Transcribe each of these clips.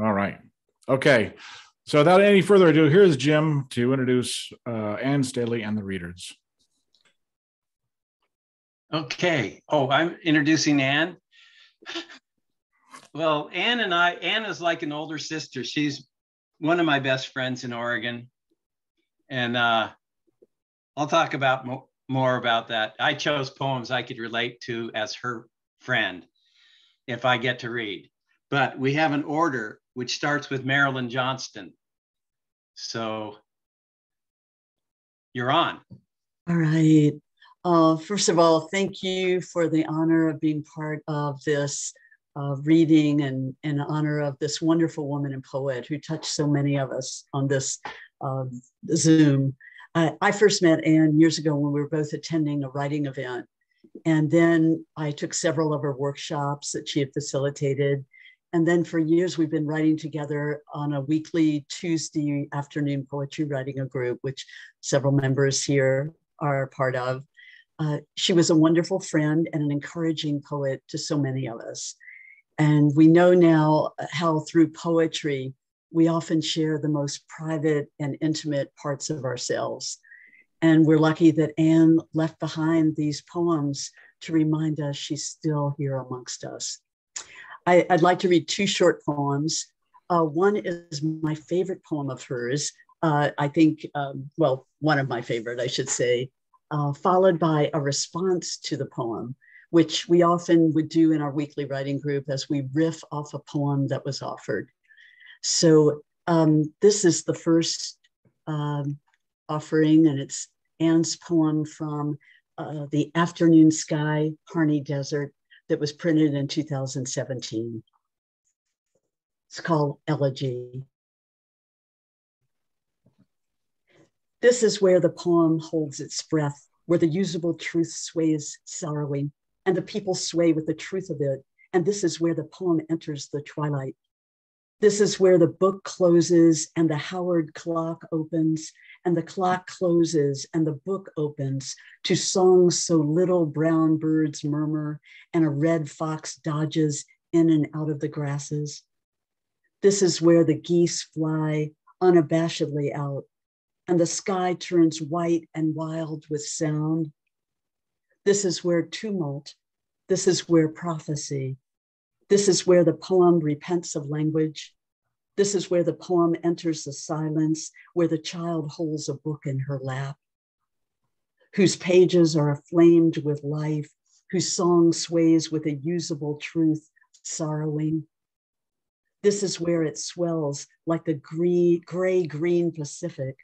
All right. Okay. So without any further ado, here's Jim to introduce uh, Ann Staley and the readers. Okay. Oh, I'm introducing Ann. Well, Ann and I, Ann is like an older sister. She's one of my best friends in Oregon. And uh, I'll talk about mo more about that. I chose poems I could relate to as her friend if I get to read. But we have an order which starts with Marilyn Johnston. So you're on. All right. Uh, first of all, thank you for the honor of being part of this uh, reading and in honor of this wonderful woman and poet who touched so many of us on this uh, Zoom. I first met Ann years ago when we were both attending a writing event. And then I took several of her workshops that she had facilitated. And then for years, we've been writing together on a weekly Tuesday afternoon poetry writing a group, which several members here are part of. Uh, she was a wonderful friend and an encouraging poet to so many of us. And we know now how through poetry, we often share the most private and intimate parts of ourselves. And we're lucky that Ann left behind these poems to remind us she's still here amongst us. I, would like to read two short poems. Uh, one is my favorite poem of hers. Uh, I think, um, well, one of my favorite, I should say, uh, followed by a response to the poem, which we often would do in our weekly writing group as we riff off a poem that was offered. So um, this is the first um, offering, and it's Ann's poem from uh, The Afternoon Sky, Harney Desert, that was printed in 2017. It's called Elegy. This is where the poem holds its breath, where the usable truth sways sorrowing, and the people sway with the truth of it. And this is where the poem enters the twilight. This is where the book closes and the Howard clock opens, and the clock closes and the book opens to songs so little brown birds murmur and a red fox dodges in and out of the grasses. This is where the geese fly unabashedly out and the sky turns white and wild with sound. This is where tumult, this is where prophecy, this is where the poem repents of language this is where the poem enters the silence, where the child holds a book in her lap, whose pages are aflamed with life, whose song sways with a usable truth, sorrowing. This is where it swells like the gray green Pacific,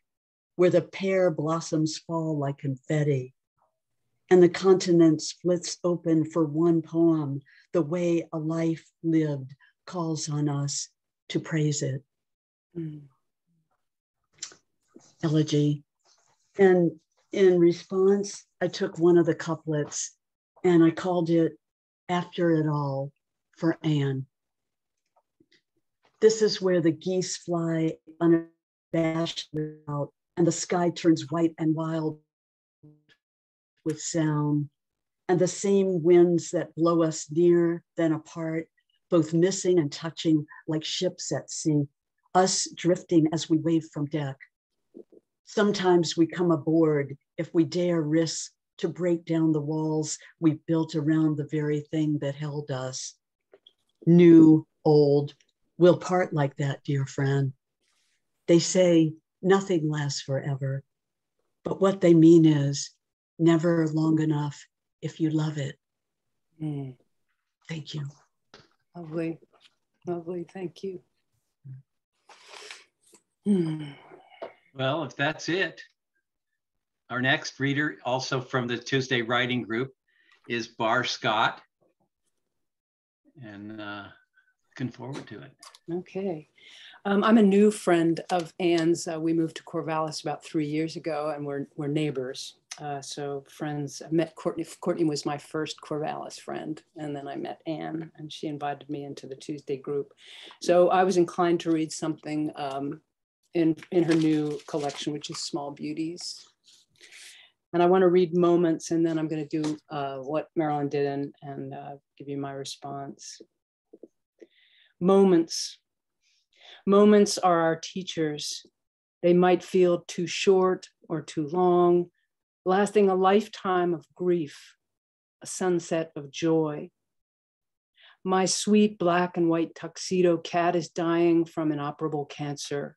where the pear blossoms fall like confetti, and the continent splits open for one poem, the way a life lived calls on us to praise it. Mm. Elegy. And in response, I took one of the couplets and I called it After It All for Ann. This is where the geese fly unabashed out and the sky turns white and wild with sound. And the same winds that blow us near, then apart, both missing and touching like ships at sea, us drifting as we wave from deck. Sometimes we come aboard if we dare risk to break down the walls we built around the very thing that held us. New, old, we'll part like that, dear friend. They say nothing lasts forever, but what they mean is never long enough if you love it. Mm. Thank you. Lovely, lovely. Thank you. Hmm. Well, if that's it, our next reader, also from the Tuesday Writing Group, is Bar Scott. And uh, looking forward to it. Okay. Um, I'm a new friend of Ann's. Uh, we moved to Corvallis about three years ago and we're, we're neighbors. Uh, so friends, I met Courtney. Courtney was my first Corvallis friend, and then I met Ann, and she invited me into the Tuesday group. So I was inclined to read something um, in in her new collection, which is Small Beauties. And I want to read moments, and then I'm going to do uh, what Marilyn did and, and uh, give you my response. Moments. Moments are our teachers. They might feel too short or too long, lasting a lifetime of grief, a sunset of joy. My sweet black and white tuxedo cat is dying from inoperable cancer.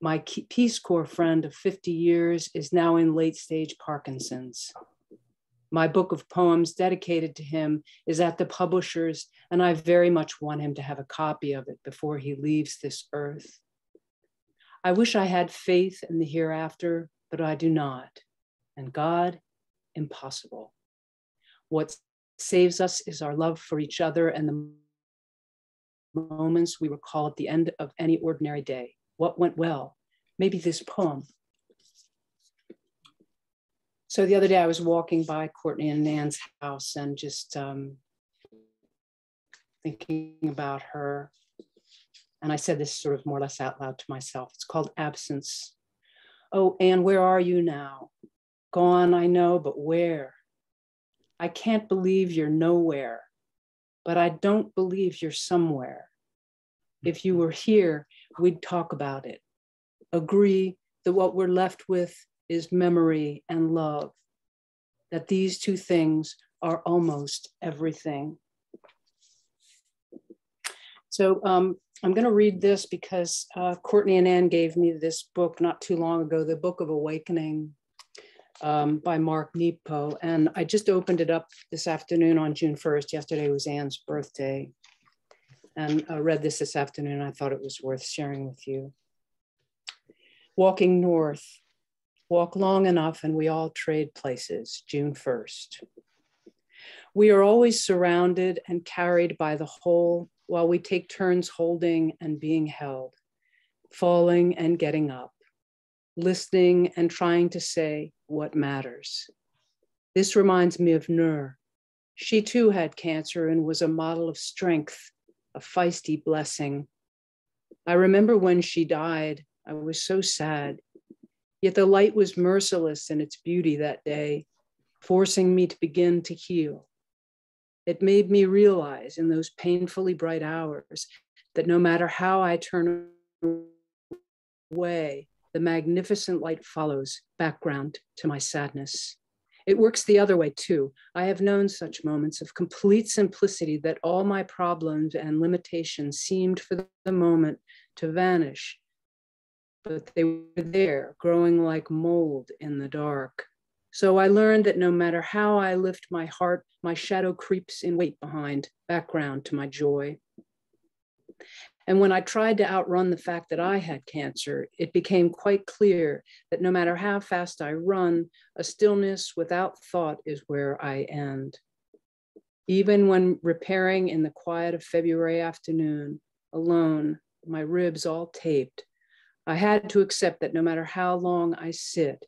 My Peace Corps friend of 50 years is now in late stage Parkinson's. My book of poems dedicated to him is at the publisher's, and I very much want him to have a copy of it before he leaves this earth. I wish I had faith in the hereafter, but I do not. And God, impossible. What saves us is our love for each other and the moments we recall at the end of any ordinary day. What went well? Maybe this poem. So the other day I was walking by Courtney and Ann's house and just um, thinking about her. And I said this sort of more or less out loud to myself. It's called absence. Oh, Ann, where are you now? Gone, I know, but where? I can't believe you're nowhere, but I don't believe you're somewhere. If you were here, we'd talk about it, agree that what we're left with is memory and love, that these two things are almost everything. So um, I'm going to read this because uh, Courtney and Ann gave me this book not too long ago, the Book of Awakening um, by Mark Nepo. And I just opened it up this afternoon on June 1st. Yesterday was Ann's birthday. And I read this this afternoon. I thought it was worth sharing with you. Walking north, walk long enough and we all trade places, June 1st. We are always surrounded and carried by the whole while we take turns holding and being held, falling and getting up, listening and trying to say, what matters. This reminds me of Nur. She too had cancer and was a model of strength, a feisty blessing. I remember when she died, I was so sad. Yet the light was merciless in its beauty that day, forcing me to begin to heal. It made me realize in those painfully bright hours that no matter how I turn away, the magnificent light follows background to my sadness. It works the other way too. I have known such moments of complete simplicity that all my problems and limitations seemed for the moment to vanish, but they were there, growing like mold in the dark. So I learned that no matter how I lift my heart, my shadow creeps in weight behind, background to my joy. And when I tried to outrun the fact that I had cancer, it became quite clear that no matter how fast I run, a stillness without thought is where I end. Even when repairing in the quiet of February afternoon, alone, my ribs all taped, I had to accept that no matter how long I sit,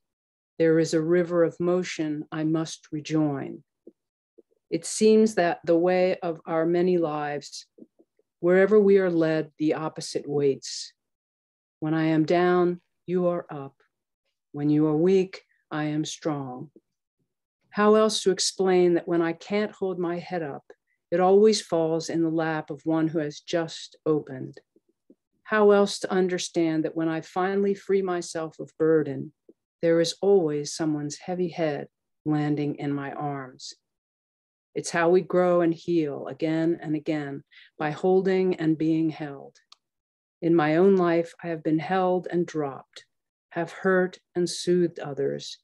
there is a river of motion I must rejoin. It seems that the way of our many lives Wherever we are led, the opposite waits. When I am down, you are up. When you are weak, I am strong. How else to explain that when I can't hold my head up, it always falls in the lap of one who has just opened? How else to understand that when I finally free myself of burden, there is always someone's heavy head landing in my arms? It's how we grow and heal again and again by holding and being held. In my own life, I have been held and dropped, have hurt and soothed others,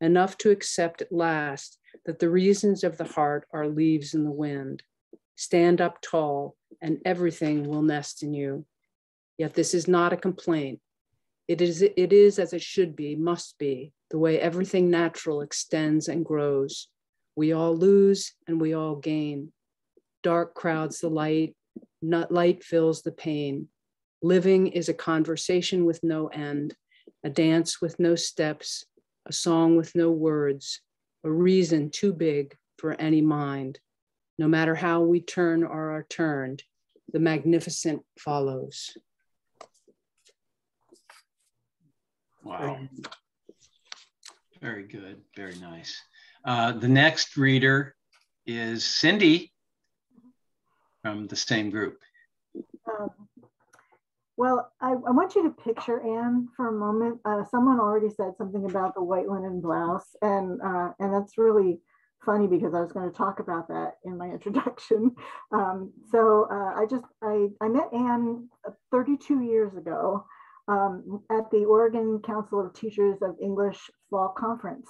enough to accept at last that the reasons of the heart are leaves in the wind. Stand up tall, and everything will nest in you. Yet this is not a complaint. It is, it is as it should be, must be, the way everything natural extends and grows we all lose and we all gain. Dark crowds the light, not light fills the pain. Living is a conversation with no end, a dance with no steps, a song with no words, a reason too big for any mind. No matter how we turn or are turned, the magnificent follows. Wow. Very good. Very nice. Uh, the next reader is Cindy from the same group. Um, well, I, I, want you to picture Ann for a moment. Uh, someone already said something about the white linen blouse, and uh, and that's really funny because I was going to talk about that in my introduction. Um, so uh, I just I, I met Ann 32 years ago um, at the Oregon Council of Teachers of English Fall Conference,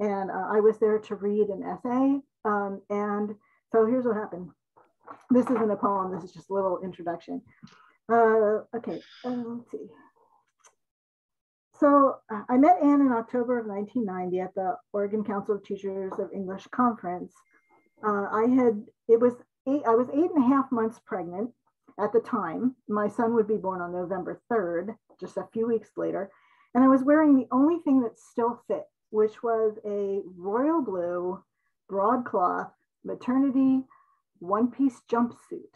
and uh, I was there to read an essay. Um, and so here's what happened. This isn't a poem. This is just a little introduction. Uh, okay, uh, let's see. So uh, I met Ann in October of 1990 at the Oregon Council of Teachers of English conference. Uh, I had, it was eight, I was eight and a half months pregnant at the time. My son would be born on November 3rd, just a few weeks later. And I was wearing the only thing that still fit, which was a royal blue broadcloth maternity one piece jumpsuit.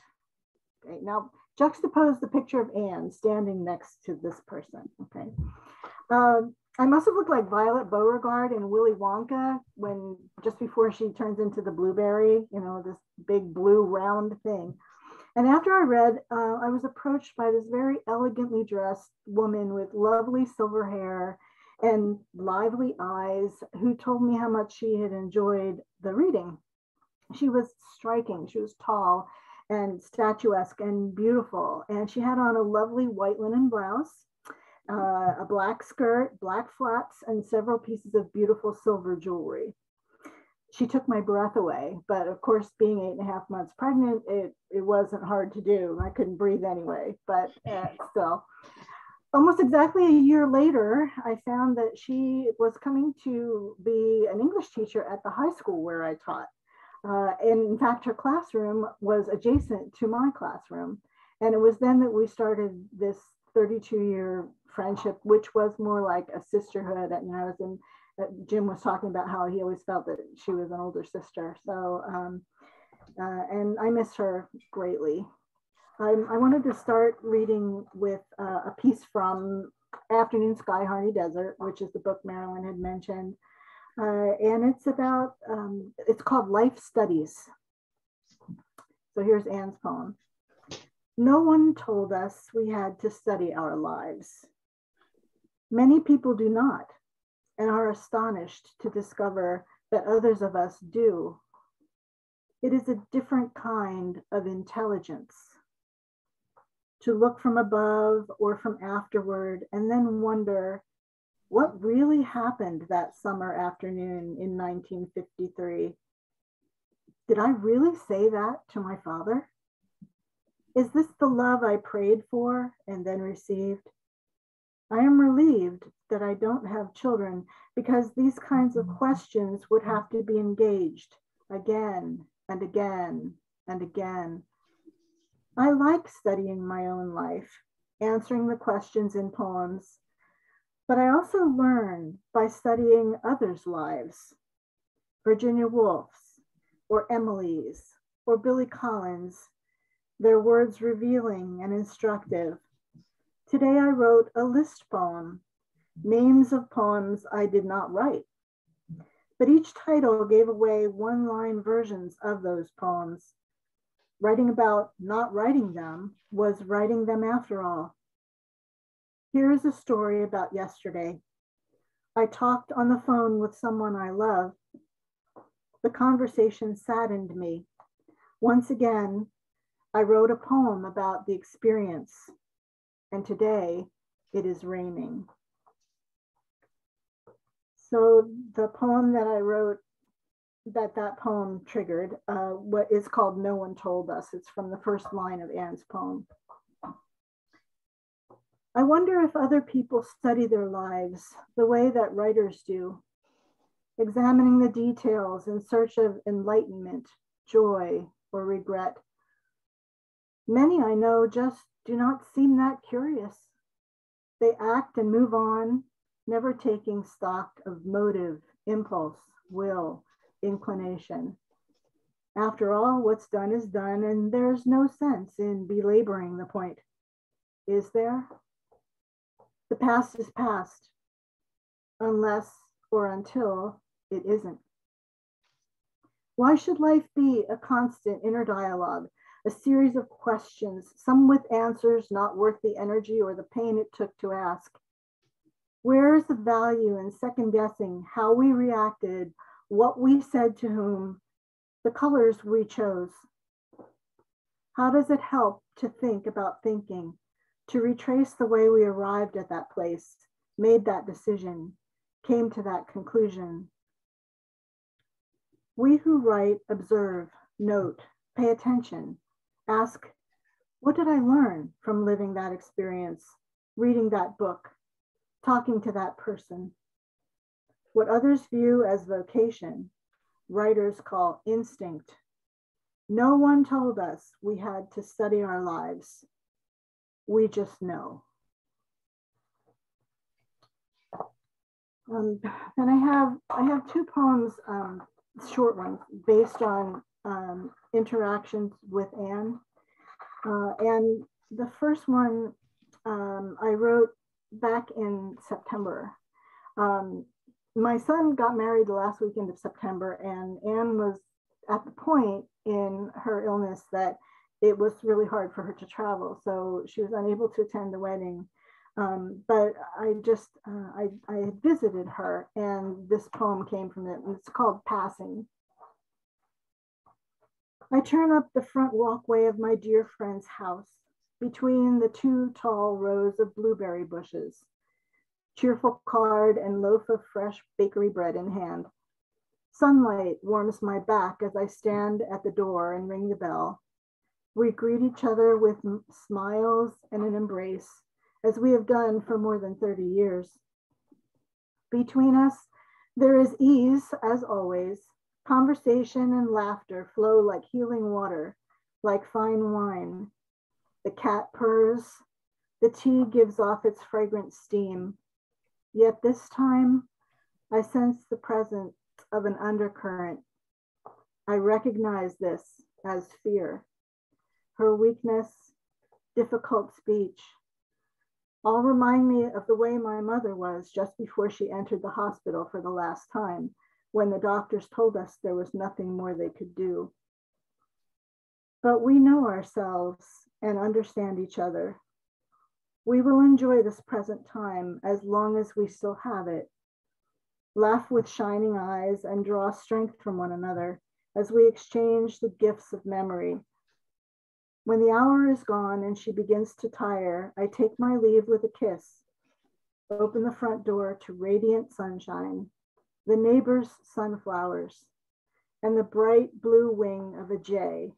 Okay, now juxtapose the picture of Ann standing next to this person. Okay. Um, I must have looked like Violet Beauregarde in Willy Wonka when just before she turns into the blueberry, you know, this big blue round thing. And after I read, uh, I was approached by this very elegantly dressed woman with lovely silver hair and lively eyes who told me how much she had enjoyed the reading. She was striking, she was tall and statuesque and beautiful. And she had on a lovely white linen blouse, uh, a black skirt, black flats, and several pieces of beautiful silver jewelry. She took my breath away, but of course, being eight and a half months pregnant, it, it wasn't hard to do. I couldn't breathe anyway, but uh, still. Almost exactly a year later, I found that she was coming to be an English teacher at the high school where I taught. Uh, and in fact, her classroom was adjacent to my classroom. And it was then that we started this 32 year friendship, which was more like a sisterhood. And I was in, uh, Jim was talking about how he always felt that she was an older sister. So, um, uh, and I miss her greatly. I, I wanted to start reading with uh, a piece from Afternoon Sky Harney Desert, which is the book Marilyn had mentioned. Uh, and it's about, um, it's called Life Studies. So here's Ann's poem. No one told us we had to study our lives. Many people do not and are astonished to discover that others of us do. It is a different kind of intelligence. To look from above or from afterward and then wonder what really happened that summer afternoon in 1953? Did I really say that to my father? Is this the love I prayed for and then received? I am relieved that I don't have children because these kinds of questions would have to be engaged again and again and again. I like studying my own life, answering the questions in poems, but I also learn by studying others' lives, Virginia Woolf's, or Emily's, or Billy Collins, their words revealing and instructive. Today I wrote a list poem, names of poems I did not write, but each title gave away one line versions of those poems. Writing about not writing them was writing them after all. Here is a story about yesterday. I talked on the phone with someone I love. The conversation saddened me. Once again, I wrote a poem about the experience, and today it is raining. So the poem that I wrote, that that poem triggered, uh, what is called No One Told Us. It's from the first line of Ann's poem. I wonder if other people study their lives the way that writers do, examining the details in search of enlightenment, joy, or regret. Many I know just do not seem that curious. They act and move on, never taking stock of motive, impulse, will, inclination. After all, what's done is done, and there's no sense in belaboring the point. Is there? The past is past, unless or until it isn't. Why should life be a constant inner dialogue, a series of questions, some with answers not worth the energy or the pain it took to ask. Where is the value in second guessing how we reacted, what we said to whom, the colors we chose? How does it help to think about thinking, to retrace the way we arrived at that place, made that decision, came to that conclusion? We who write observe, note, pay attention, ask, what did I learn from living that experience, reading that book, talking to that person? What others view as vocation, writers call instinct. No one told us we had to study our lives. We just know. Um, and I have I have two poems, um, short ones, based on um, interactions with Ann. Uh, and the first one um, I wrote back in September. Um, my son got married the last weekend of September, and Ann was at the point in her illness that it was really hard for her to travel. So she was unable to attend the wedding. Um, but I just, uh, I, I visited her, and this poem came from it, and it's called Passing. I turn up the front walkway of my dear friend's house between the two tall rows of blueberry bushes, cheerful card and loaf of fresh bakery bread in hand. Sunlight warms my back as I stand at the door and ring the bell. We greet each other with smiles and an embrace, as we have done for more than 30 years. Between us, there is ease, as always, Conversation and laughter flow like healing water, like fine wine. The cat purrs, the tea gives off its fragrant steam. Yet this time, I sense the presence of an undercurrent. I recognize this as fear. Her weakness, difficult speech, all remind me of the way my mother was just before she entered the hospital for the last time when the doctors told us there was nothing more they could do. But we know ourselves and understand each other. We will enjoy this present time as long as we still have it. Laugh with shining eyes and draw strength from one another as we exchange the gifts of memory. When the hour is gone and she begins to tire, I take my leave with a kiss, open the front door to radiant sunshine, the neighbor's sunflowers, and the bright blue wing of a jay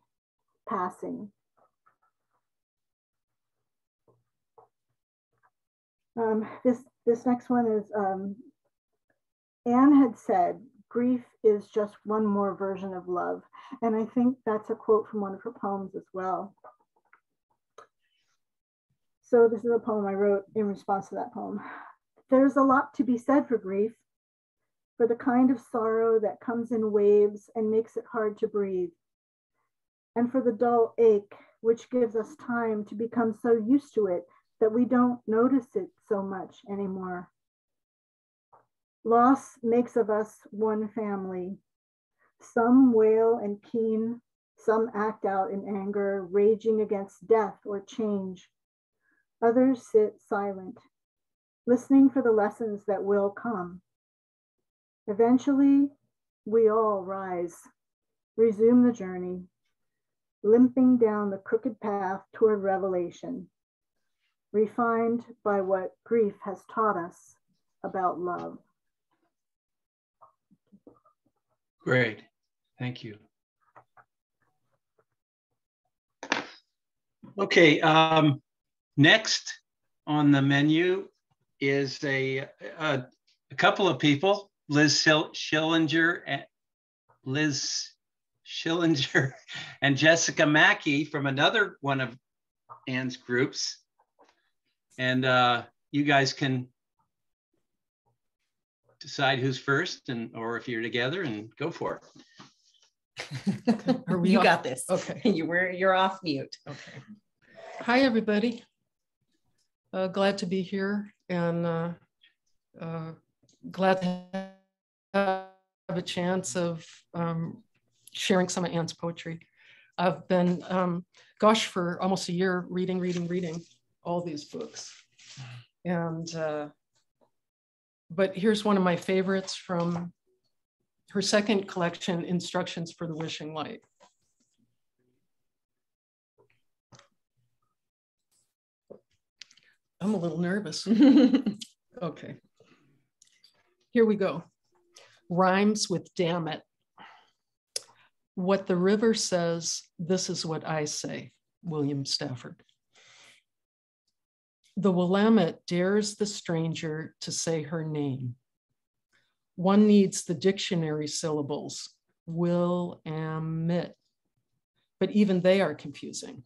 passing. Um, this, this next one is um, Ann had said, grief is just one more version of love. And I think that's a quote from one of her poems as well. So this is a poem I wrote in response to that poem. There's a lot to be said for grief, for the kind of sorrow that comes in waves and makes it hard to breathe, and for the dull ache, which gives us time to become so used to it that we don't notice it so much anymore. Loss makes of us one family. Some wail and keen, some act out in anger, raging against death or change. Others sit silent, listening for the lessons that will come. Eventually, we all rise, resume the journey, limping down the crooked path toward revelation, refined by what grief has taught us about love. Great. Thank you. Okay. Um, next on the menu is a, a, a couple of people Liz Schillinger, and Liz Schillinger and Jessica Mackey from another one of Ann's groups. And uh, you guys can decide who's first and or if you're together and go for it. you off? got this. Okay. You were you're off mute. Okay. Hi everybody. Uh, glad to be here and uh, uh, glad to have a chance of um, sharing some of Ann's poetry. I've been, um, gosh, for almost a year reading, reading, reading all these books. And, uh, but here's one of my favorites from her second collection, Instructions for the Wishing Light. I'm a little nervous. okay. Here we go. Rhymes with damn it. What the river says, this is what I say, William Stafford. The Willamette dares the stranger to say her name. One needs the dictionary syllables, will, am, it. But even they are confusing.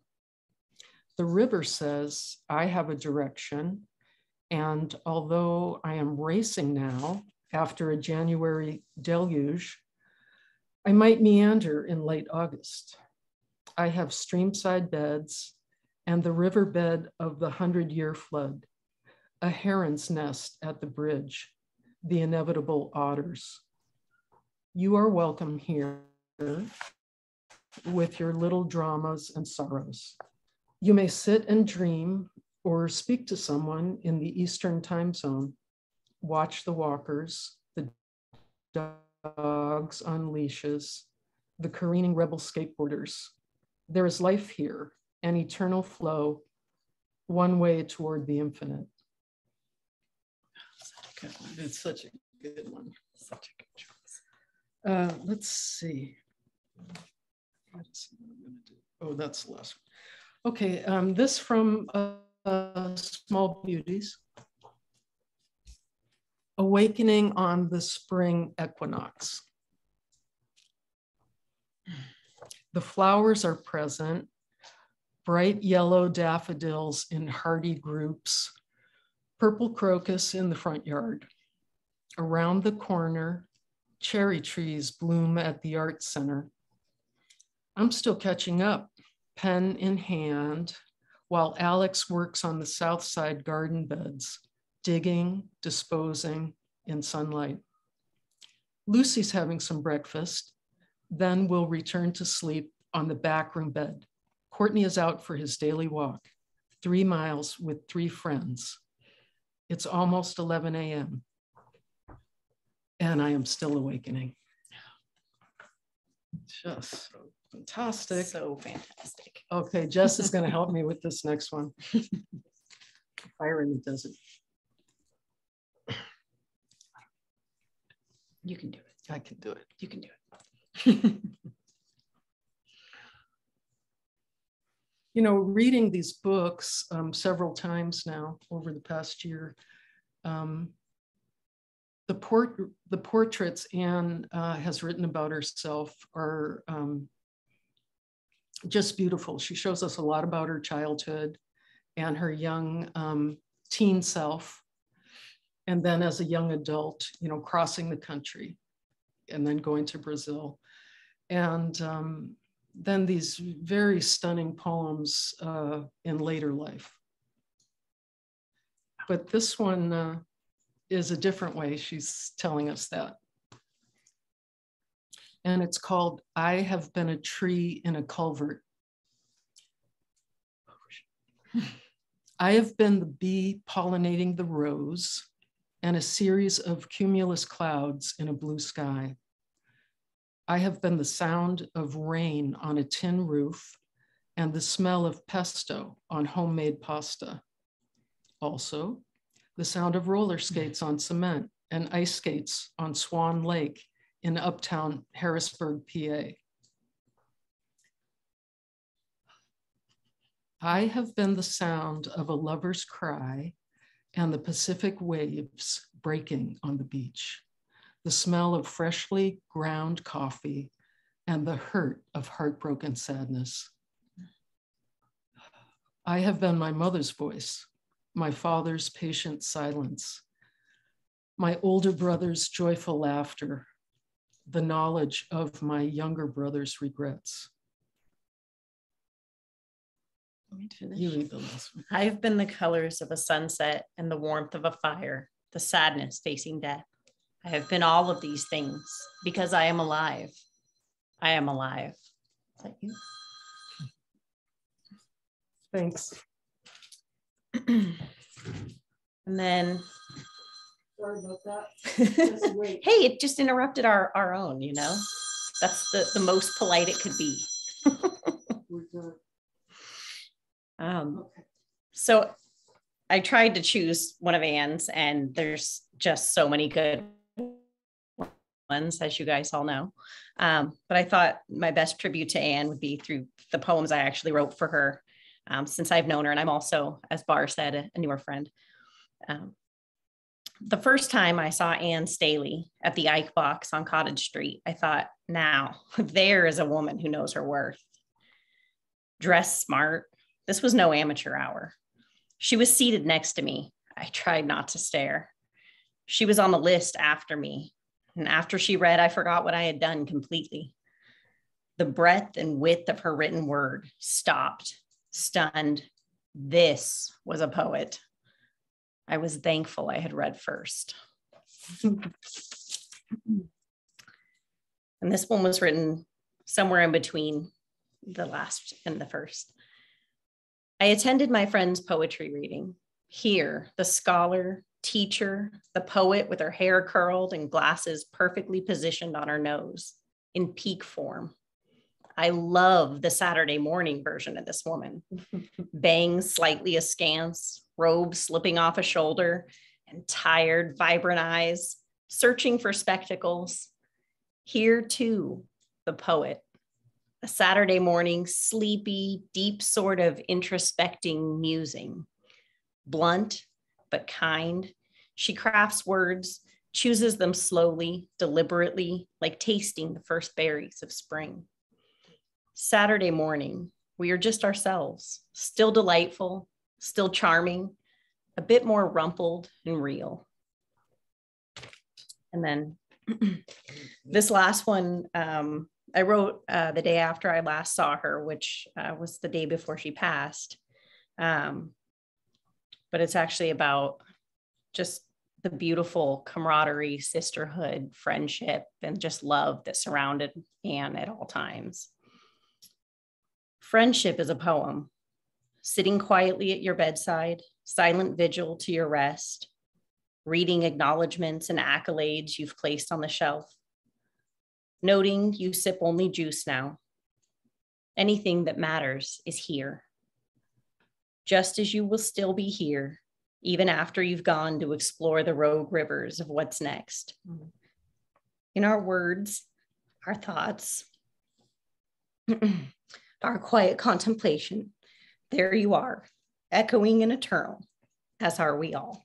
The river says, I have a direction. And although I am racing now after a January deluge, I might meander in late August. I have streamside beds and the riverbed of the hundred year flood, a heron's nest at the bridge, the inevitable otters. You are welcome here with your little dramas and sorrows. You may sit and dream or speak to someone in the Eastern time zone, watch the walkers, the dogs on leashes, the careening rebel skateboarders. There is life here, an eternal flow, one way toward the infinite. It's such a good one. Such a good choice. Uh, let's see. Oh, that's the last one. Okay, um, this from uh, Small Beauties. Awakening on the spring equinox. The flowers are present, bright yellow daffodils in hardy groups, purple crocus in the front yard. Around the corner, cherry trees bloom at the art center. I'm still catching up pen in hand, while Alex works on the south side garden beds, digging, disposing in sunlight. Lucy's having some breakfast, then we'll return to sleep on the back room bed. Courtney is out for his daily walk, three miles with three friends. It's almost 11 a.m. and I am still awakening. Just so Fantastic. So fantastic. Okay, Jess is going to help me with this next one. Fire in the desert. You can do it. I can do it. You can do it. you know, reading these books um, several times now over the past year, um, the, port, the portraits Ann uh, has written about herself are um, just beautiful. She shows us a lot about her childhood and her young um, teen self. And then as a young adult, you know, crossing the country and then going to Brazil. And um, then these very stunning poems uh, in later life. But this one uh, is a different way she's telling us that and it's called I Have Been a Tree in a Culvert. I have been the bee pollinating the rose and a series of cumulus clouds in a blue sky. I have been the sound of rain on a tin roof and the smell of pesto on homemade pasta. Also, the sound of roller skates on cement and ice skates on Swan Lake in uptown Harrisburg, PA. I have been the sound of a lover's cry and the Pacific waves breaking on the beach, the smell of freshly ground coffee and the hurt of heartbroken sadness. I have been my mother's voice, my father's patient silence, my older brother's joyful laughter, the knowledge of my younger brother's regrets. You read the last one. I have been the colors of a sunset and the warmth of a fire, the sadness facing death. I have been all of these things because I am alive. I am alive. Is that you? Thanks. and then, Sorry about that. hey, it just interrupted our, our own, you know? That's the, the most polite it could be. um, so I tried to choose one of Ann's, and there's just so many good ones, as you guys all know. Um, but I thought my best tribute to Ann would be through the poems I actually wrote for her um, since I've known her. And I'm also, as Bar said, a, a newer friend. Um, the first time I saw Ann Staley at the Ike Box on Cottage Street, I thought, now there is a woman who knows her worth. Dressed smart. This was no amateur hour. She was seated next to me. I tried not to stare. She was on the list after me. And after she read, I forgot what I had done completely. The breadth and width of her written word stopped, stunned. This was a poet. I was thankful I had read first. and this one was written somewhere in between the last and the first. I attended my friend's poetry reading. Here, the scholar, teacher, the poet with her hair curled and glasses perfectly positioned on her nose in peak form. I love the Saturday morning version of this woman. Bangs slightly askance, robe slipping off a shoulder, and tired, vibrant eyes, searching for spectacles. Here, too, the poet. A Saturday morning, sleepy, deep sort of introspecting musing. Blunt, but kind. She crafts words, chooses them slowly, deliberately, like tasting the first berries of spring. Saturday morning, we are just ourselves, still delightful, still charming, a bit more rumpled and real. And then this last one, um, I wrote uh, the day after I last saw her, which uh, was the day before she passed. Um, but it's actually about just the beautiful camaraderie, sisterhood, friendship, and just love that surrounded Ann at all times. Friendship is a poem, sitting quietly at your bedside, silent vigil to your rest, reading acknowledgments and accolades you've placed on the shelf, noting you sip only juice now. Anything that matters is here. Just as you will still be here, even after you've gone to explore the rogue rivers of what's next. In our words, our thoughts, our quiet contemplation, there you are, echoing and eternal, as are we all.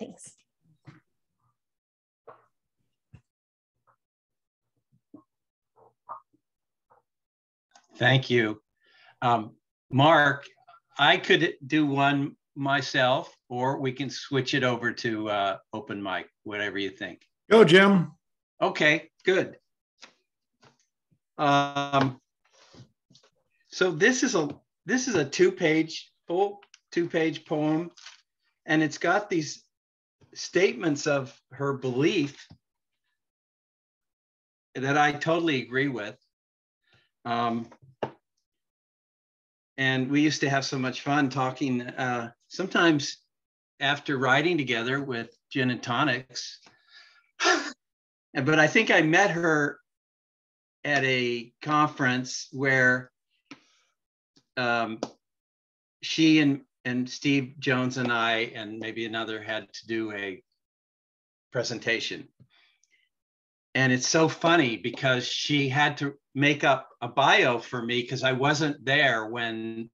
Thanks. Thank you. Um, Mark, I could do one myself, or we can switch it over to uh, open mic, whatever you think. Go, Jim. Okay, good. Um, so this is a this is a two-page full two-page poem, and it's got these statements of her belief that I totally agree with. Um, and we used to have so much fun talking. Uh, sometimes after riding together with gin and tonics, but I think I met her at a conference where um, she and and Steve Jones and I and maybe another had to do a presentation. And it's so funny because she had to make up a bio for me because I wasn't there when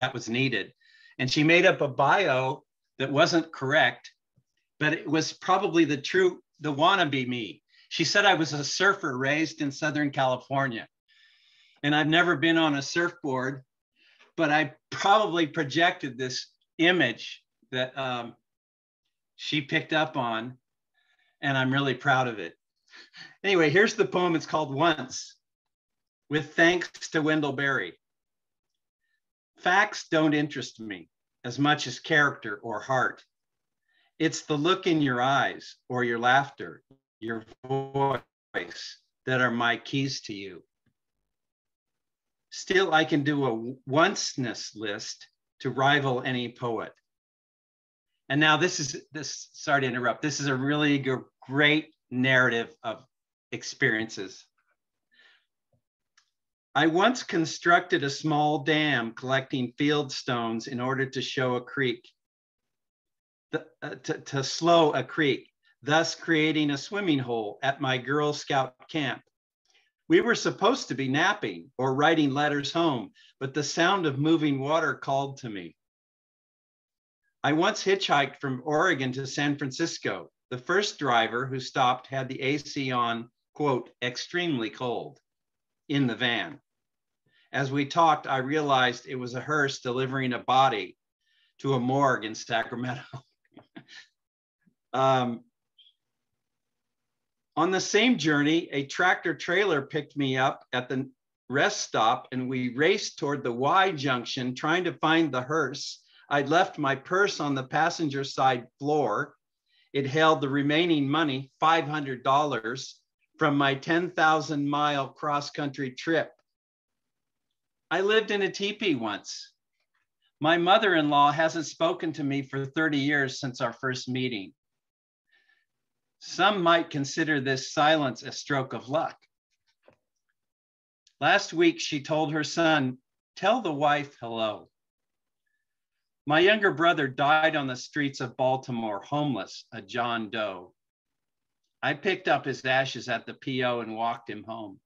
that was needed. And she made up a bio that wasn't correct, but it was probably the true, the wannabe me. She said I was a surfer raised in Southern California. And I've never been on a surfboard, but I probably projected this image that um, she picked up on. And I'm really proud of it. Anyway, here's the poem. It's called Once with thanks to Wendell Berry. Facts don't interest me as much as character or heart. It's the look in your eyes or your laughter, your voice that are my keys to you. Still, I can do a onceness list to rival any poet. And now this is this, sorry to interrupt. This is a really great narrative of experiences. I once constructed a small dam collecting field stones in order to show a creek, the, uh, to, to slow a creek, thus creating a swimming hole at my Girl Scout camp. We were supposed to be napping or writing letters home, but the sound of moving water called to me. I once hitchhiked from Oregon to San Francisco. The first driver who stopped had the AC on, quote, extremely cold in the van. As we talked, I realized it was a hearse delivering a body to a morgue in Sacramento. um, on the same journey, a tractor trailer picked me up at the rest stop and we raced toward the Y junction trying to find the hearse. I'd left my purse on the passenger side floor. It held the remaining money, $500, from my 10,000 mile cross country trip. I lived in a teepee once. My mother in law hasn't spoken to me for 30 years since our first meeting. Some might consider this silence a stroke of luck. Last week, she told her son, Tell the wife hello. My younger brother died on the streets of Baltimore, homeless, a John Doe. I picked up his ashes at the PO and walked him home.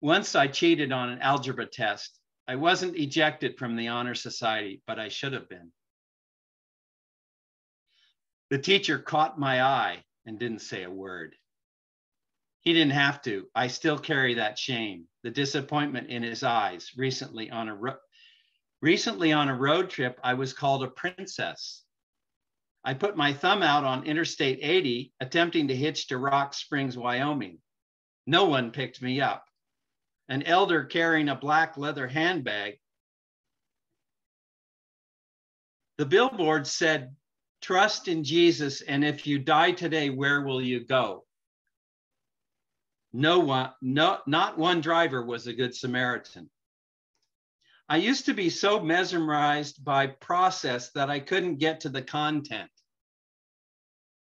Once I cheated on an algebra test. I wasn't ejected from the Honor Society, but I should have been. The teacher caught my eye and didn't say a word. He didn't have to. I still carry that shame, the disappointment in his eyes. Recently on a ro- recently on a road trip, I was called a princess. I put my thumb out on Interstate 80, attempting to hitch to Rock Springs, Wyoming. No one picked me up an elder carrying a black leather handbag. The billboard said, Trust in Jesus, and if you die today, where will you go? No one, no, not one driver was a good Samaritan. I used to be so mesmerized by process that I couldn't get to the content.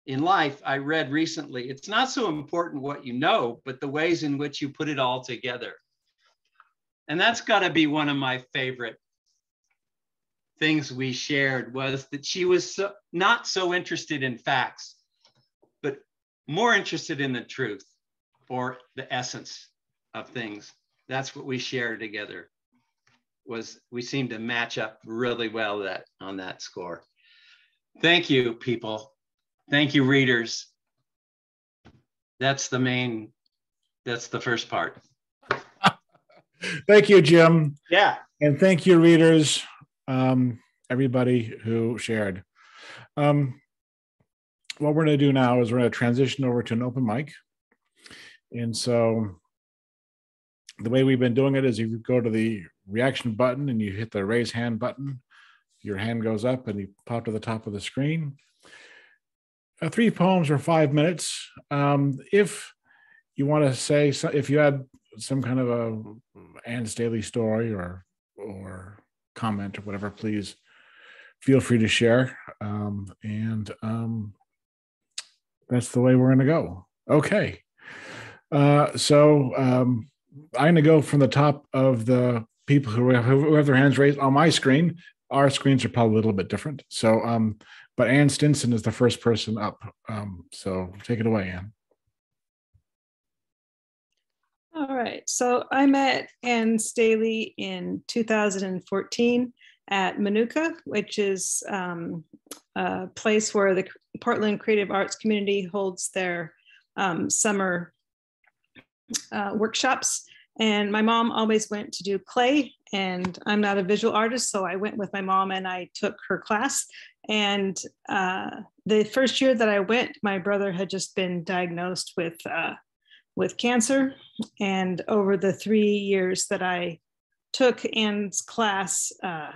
In life, I read recently, it's not so important what you know, but the ways in which you put it all together. And that's got to be one of my favorite things we shared was that she was so, not so interested in facts, but more interested in the truth or the essence of things. That's what we shared together. Was we seemed to match up really well that on that score. Thank you, people. Thank you, readers. That's the main, that's the first part. thank you, Jim. Yeah. And thank you, readers, um, everybody who shared. Um, what we're going to do now is we're going to transition over to an open mic. And so the way we've been doing it is you go to the reaction button and you hit the raise hand button. Your hand goes up and you pop to the top of the screen three poems or five minutes. Um, if you want to say, so, if you had some kind of a Ann Staley story or or comment or whatever, please feel free to share. Um, and um, that's the way we're going to go. Okay. Uh, so um, I'm going to go from the top of the people who have, who have their hands raised on my screen. Our screens are probably a little bit different. So um, but Ann Stinson is the first person up. Um, so take it away, Ann. All right. So I met Ann Staley in 2014 at Menucha, which is um, a place where the Portland Creative Arts Community holds their um, summer uh, workshops. And my mom always went to do clay, and I'm not a visual artist, so I went with my mom and I took her class. And uh, the first year that I went, my brother had just been diagnosed with uh, with cancer. And over the three years that I took Ann's class, uh,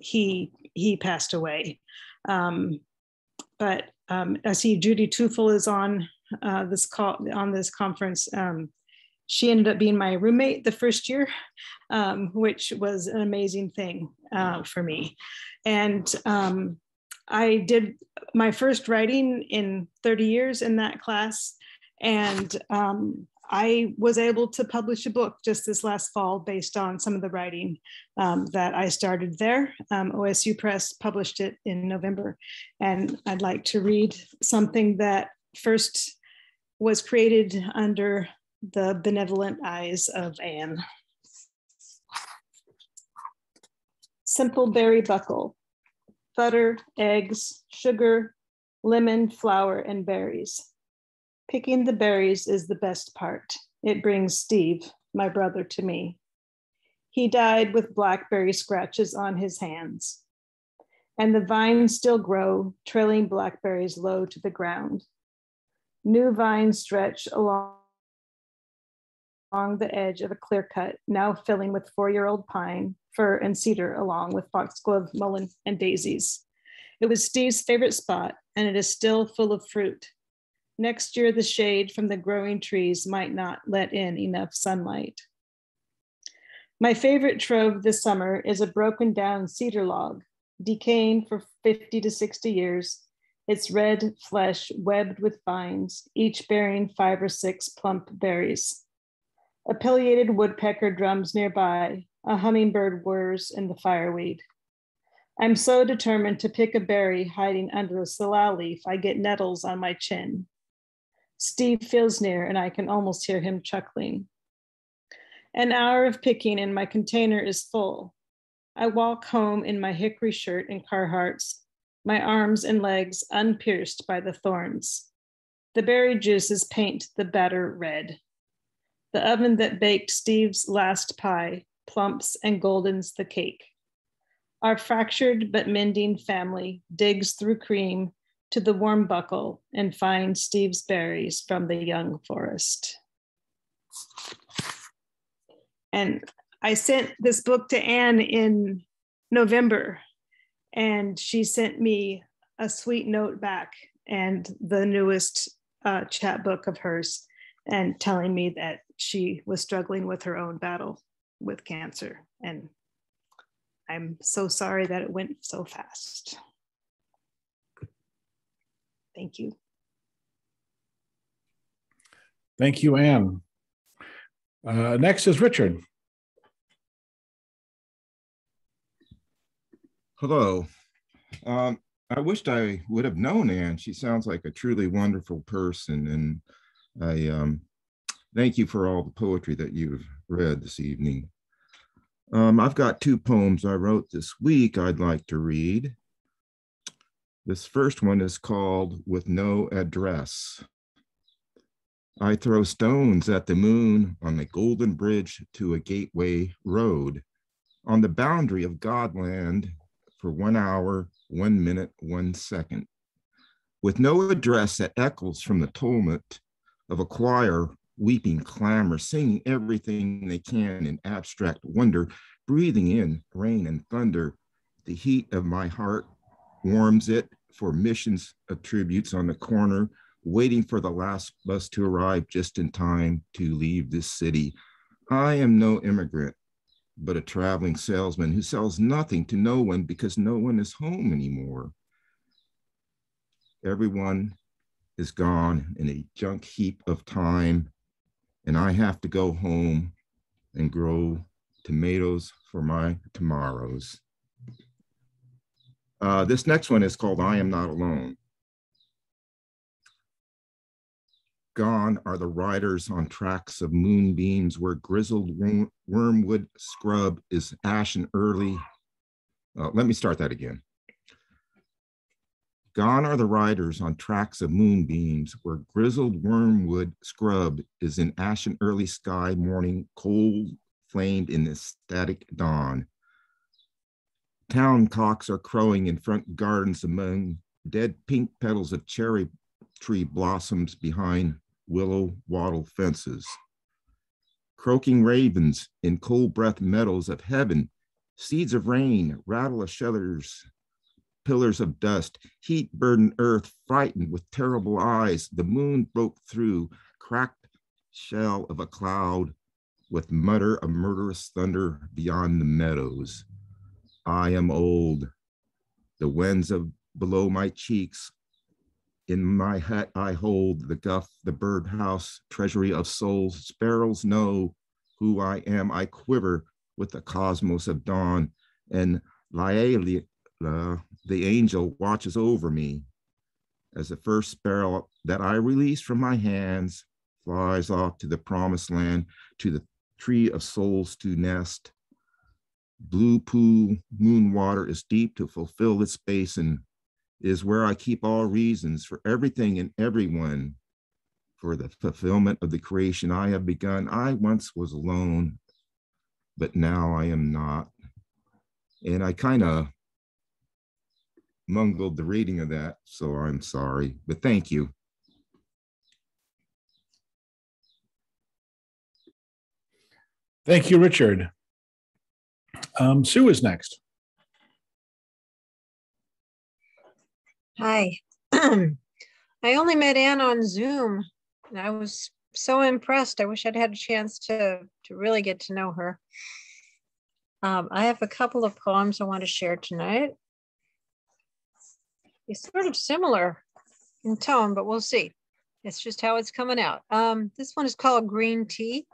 he he passed away. Um, but um, I see Judy Tufel is on uh, this call on this conference. Um, she ended up being my roommate the first year, um, which was an amazing thing uh, for me. And um, I did my first writing in 30 years in that class. And um, I was able to publish a book just this last fall based on some of the writing um, that I started there. Um, OSU Press published it in November. And I'd like to read something that first was created under the benevolent eyes of Ann. Simple berry buckle, butter, eggs, sugar, lemon, flour, and berries. Picking the berries is the best part. It brings Steve, my brother, to me. He died with blackberry scratches on his hands. And the vines still grow, trailing blackberries low to the ground. New vines stretch along along the edge of a clear cut, now filling with four year old pine, fir, and cedar, along with foxglove, mullein, and daisies. It was Steve's favorite spot, and it is still full of fruit. Next year, the shade from the growing trees might not let in enough sunlight. My favorite trove this summer is a broken down cedar log, decaying for 50 to 60 years, its red flesh webbed with vines, each bearing five or six plump berries. A pileated woodpecker drums nearby, a hummingbird whirs in the fireweed. I'm so determined to pick a berry hiding under a salal leaf, I get nettles on my chin. Steve feels near, and I can almost hear him chuckling. An hour of picking, and my container is full. I walk home in my hickory shirt and Carhartts, my arms and legs unpierced by the thorns. The berry juices paint the batter red. The oven that baked Steve's last pie plumps and goldens the cake. Our fractured but mending family digs through cream to the warm buckle and finds Steve's berries from the young forest. And I sent this book to Ann in November, and she sent me a sweet note back and the newest uh, chapbook of hers, and telling me that she was struggling with her own battle with cancer. And I'm so sorry that it went so fast. Thank you. Thank you, Ann. Uh, next is Richard. Hello. Um, I wished I would have known Ann. She sounds like a truly wonderful person, and I um, Thank you for all the poetry that you've read this evening. Um, I've got two poems I wrote this week I'd like to read. This first one is called With No Address. I throw stones at the moon on the golden bridge to a gateway road on the boundary of Godland for one hour, one minute, one second. With no address that echoes from the tumult of a choir weeping clamor, singing everything they can in abstract wonder, breathing in rain and thunder. The heat of my heart warms it for missions of tributes on the corner, waiting for the last bus to arrive just in time to leave this city. I am no immigrant, but a traveling salesman who sells nothing to no one because no one is home anymore. Everyone is gone in a junk heap of time and I have to go home and grow tomatoes for my tomorrows. Uh, this next one is called I Am Not Alone. Gone are the riders on tracks of moonbeams where grizzled wormwood scrub is ashen early. Uh, let me start that again. Gone are the riders on tracks of moonbeams where grizzled wormwood scrub is in ashen early sky morning, cold flamed in the static dawn. Town cocks are crowing in front gardens among dead pink petals of cherry tree blossoms behind willow wattle fences. Croaking ravens in cold breath meadows of heaven, seeds of rain rattle a shelter's pillars of dust, heat burdened earth, frightened with terrible eyes. The moon broke through, cracked shell of a cloud with mutter of murderous thunder beyond the meadows. I am old. The winds of below my cheeks. In my hat I hold the guff, the birdhouse, treasury of souls. Sparrows know who I am. I quiver with the cosmos of dawn, and Laela, the angel, watches over me as the first sparrow that I release from my hands flies off to the promised land, to the tree of souls to nest. Blue pool, moon water is deep to fulfill its basin, is where I keep all reasons for everything and everyone for the fulfillment of the creation I have begun. I once was alone, but now I am not. And I kind of mungled the reading of that, so I'm sorry, but thank you. Thank you, Richard. Um, Sue is next. Hi. I only met Ann on Zoom, and I was so impressed. I wish I'd had a chance to, to really get to know her. Um, I have a couple of poems I want to share tonight. It's sort of similar in tone, but we'll see. It's just how it's coming out. Um, this one is called Green Tea.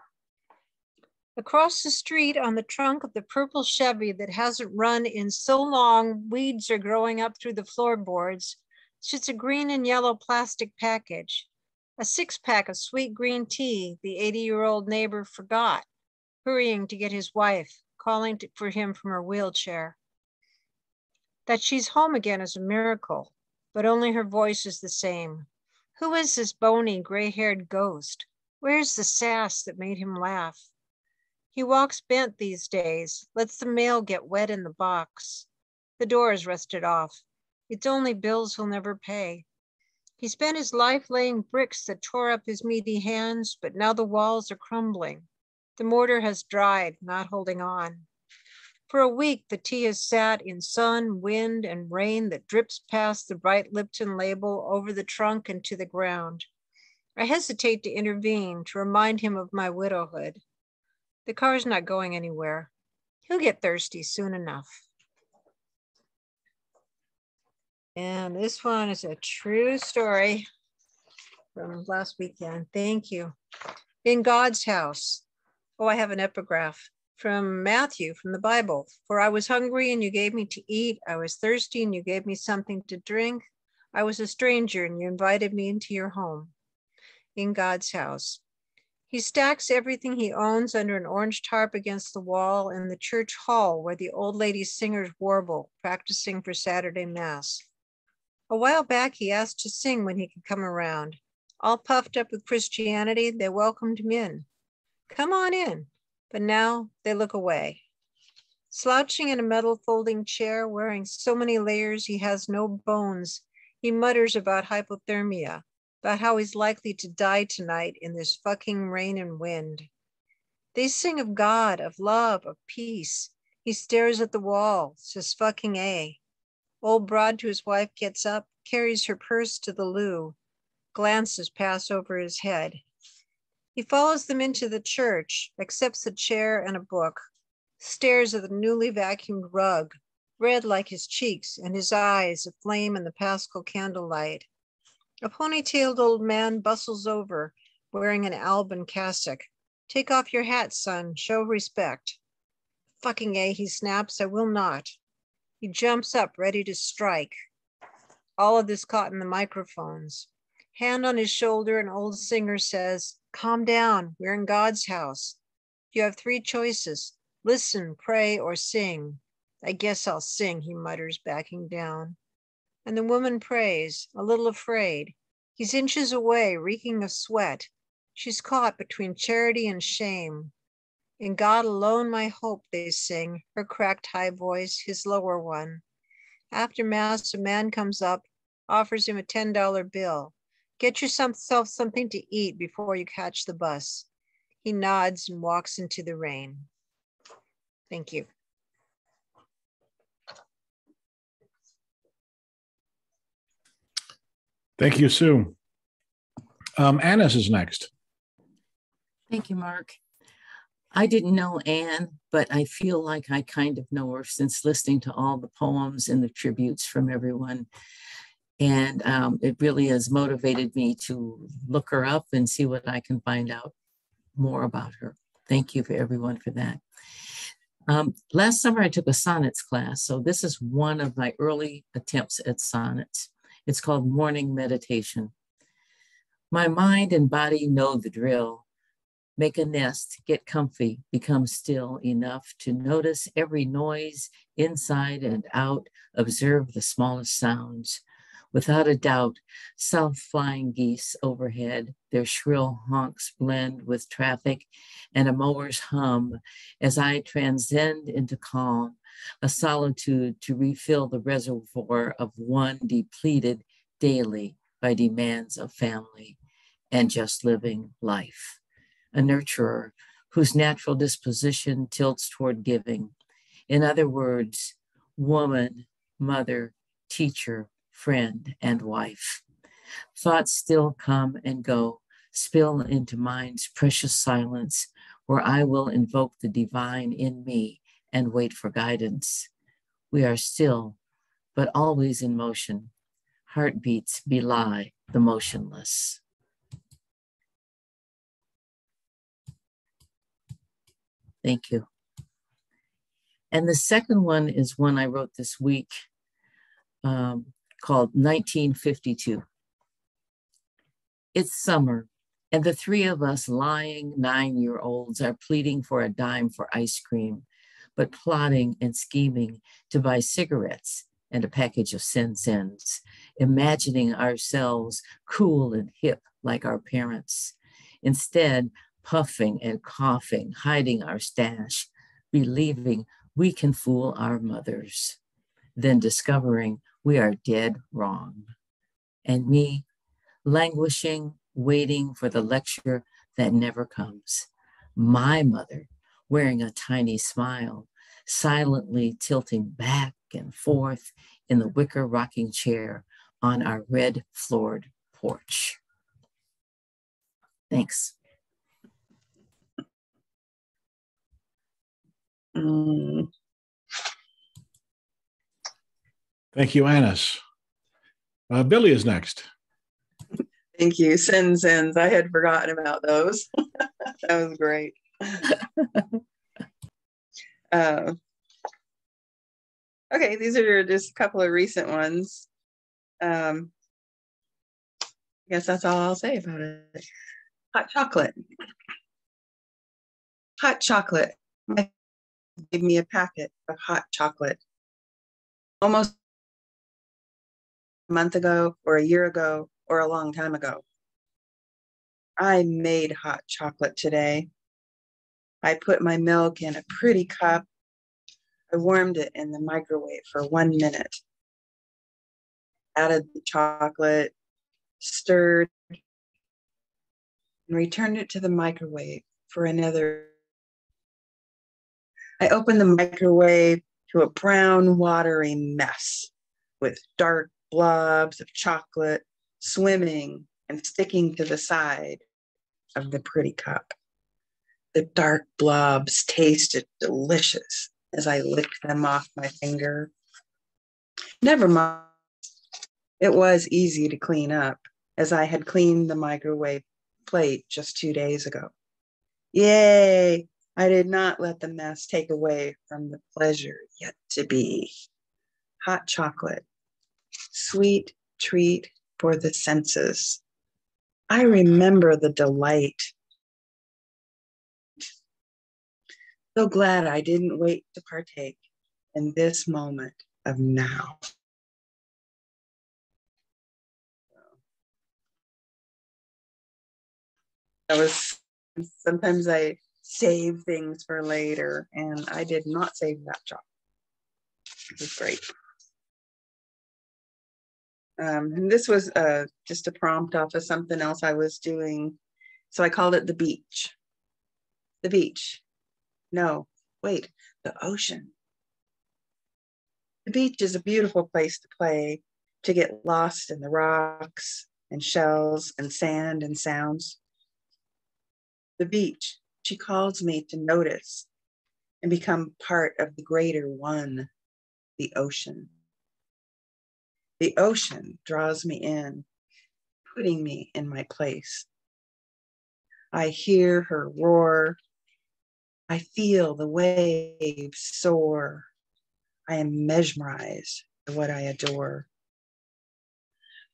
Across the street on the trunk of the purple Chevy that hasn't run in so long, weeds are growing up through the floorboards, sits a green and yellow plastic package. A six pack of sweet green tea the 80 year old neighbor forgot, hurrying to get his wife, calling to, for him from her wheelchair. That she's home again is a miracle, but only her voice is the same. Who is this bony, gray haired ghost? Where's the sass that made him laugh? He walks bent these days, lets the mail get wet in the box. The door is rusted off. It's only bills he'll never pay. He spent his life laying bricks that tore up his meaty hands, but now the walls are crumbling. The mortar has dried, not holding on. For a week, the tea has sat in sun, wind, and rain that drips past the bright Lipton label over the trunk and to the ground. I hesitate to intervene to remind him of my widowhood. The car's not going anywhere. He'll get thirsty soon enough. And this one is a true story from last weekend. Thank you. In God's house. Oh, I have an epigraph from Matthew from the Bible. For I was hungry and you gave me to eat. I was thirsty and you gave me something to drink. I was a stranger and you invited me into your home. In God's house. He stacks everything he owns under an orange tarp against the wall in the church hall where the old lady singers warble, practicing for Saturday Mass. A while back, he asked to sing when he could come around. All puffed up with Christianity, they welcomed him in. Come on in. But now they look away. Slouching in a metal folding chair, wearing so many layers he has no bones, he mutters about hypothermia, about how he's likely to die tonight in this fucking rain and wind. They sing of God, of love, of peace. He stares at the wall, says fucking A. Old Broad to his wife gets up, carries her purse to the loo, glances pass over his head. He follows them into the church, accepts a chair and a book, stares at the newly vacuumed rug, red like his cheeks and his eyes aflame in the paschal candlelight. A ponytailed old man bustles over, wearing an Alban cassock. Take off your hat, son. Show respect. Fucking A, he snaps. I will not. He jumps up, ready to strike. All of this caught in the microphones. Hand on his shoulder, an old singer says, Calm down. We're in God's house. You have three choices listen, pray, or sing. I guess I'll sing, he mutters, backing down. And the woman prays, a little afraid. He's inches away, reeking of sweat. She's caught between charity and shame. In God alone my hope, they sing, her cracked high voice, his lower one. After Mass, a man comes up, offers him a $10 bill. Get yourself something to eat before you catch the bus. He nods and walks into the rain. Thank you. Thank you, Sue. Um, Annis is next. Thank you, Mark. I didn't know Ann, but I feel like I kind of know her since listening to all the poems and the tributes from everyone. And um, it really has motivated me to look her up and see what I can find out more about her. Thank you for everyone for that. Um, last summer, I took a sonnets class. So this is one of my early attempts at sonnets. It's called Morning Meditation. My mind and body know the drill. Make a nest, get comfy, become still enough to notice every noise inside and out, observe the smallest sounds. Without a doubt, south flying geese overhead, their shrill honks blend with traffic and a mower's hum as I transcend into calm, a solitude to refill the reservoir of one depleted daily by demands of family and just living life. A nurturer whose natural disposition tilts toward giving. In other words, woman, mother, teacher, friend, and wife. Thoughts still come and go, spill into mind's precious silence, where I will invoke the divine in me and wait for guidance. We are still, but always in motion. Heartbeats belie the motionless. Thank you. And the second one is one I wrote this week. Um, called 1952. It's summer, and the three of us lying nine year olds are pleading for a dime for ice cream, but plotting and scheming to buy cigarettes and a package of Sen Sens, imagining ourselves cool and hip like our parents. Instead, puffing and coughing, hiding our stash, believing we can fool our mothers, then discovering we are dead wrong. And me, languishing, waiting for the lecture that never comes. My mother, wearing a tiny smile, silently tilting back and forth in the wicker rocking chair on our red floored porch. Thanks. Mm. Thank you, Annis. Uh, Billy is next. Thank you. Sen Sens. I had forgotten about those. that was great. uh, okay, these are just a couple of recent ones. Um, I guess that's all I'll say about it. Hot chocolate. Hot chocolate. Gave me a packet of hot chocolate. Almost a month ago or a year ago or a long time ago. I made hot chocolate today. I put my milk in a pretty cup. I warmed it in the microwave for one minute. Added the chocolate, stirred, and returned it to the microwave for another. I opened the microwave to a brown, watery mess with dark blobs of chocolate swimming and sticking to the side of the pretty cup. The dark blobs tasted delicious as I licked them off my finger. Never mind. It was easy to clean up as I had cleaned the microwave plate just two days ago. Yay! I did not let the mess take away from the pleasure yet to be. Hot chocolate sweet treat for the senses. I remember the delight. So glad I didn't wait to partake in this moment of now. That was sometimes I save things for later, and I did not save that job. It was great. Um, and this was uh, just a prompt off of something else I was doing. So I called it the beach. The beach. No, wait, the ocean. The beach is a beautiful place to play, to get lost in the rocks and shells and sand and sounds. the beach. She calls me to notice and become part of the greater one, the ocean. The ocean draws me in, putting me in my place. I hear her roar. I feel the waves soar. I am mesmerized by what I adore.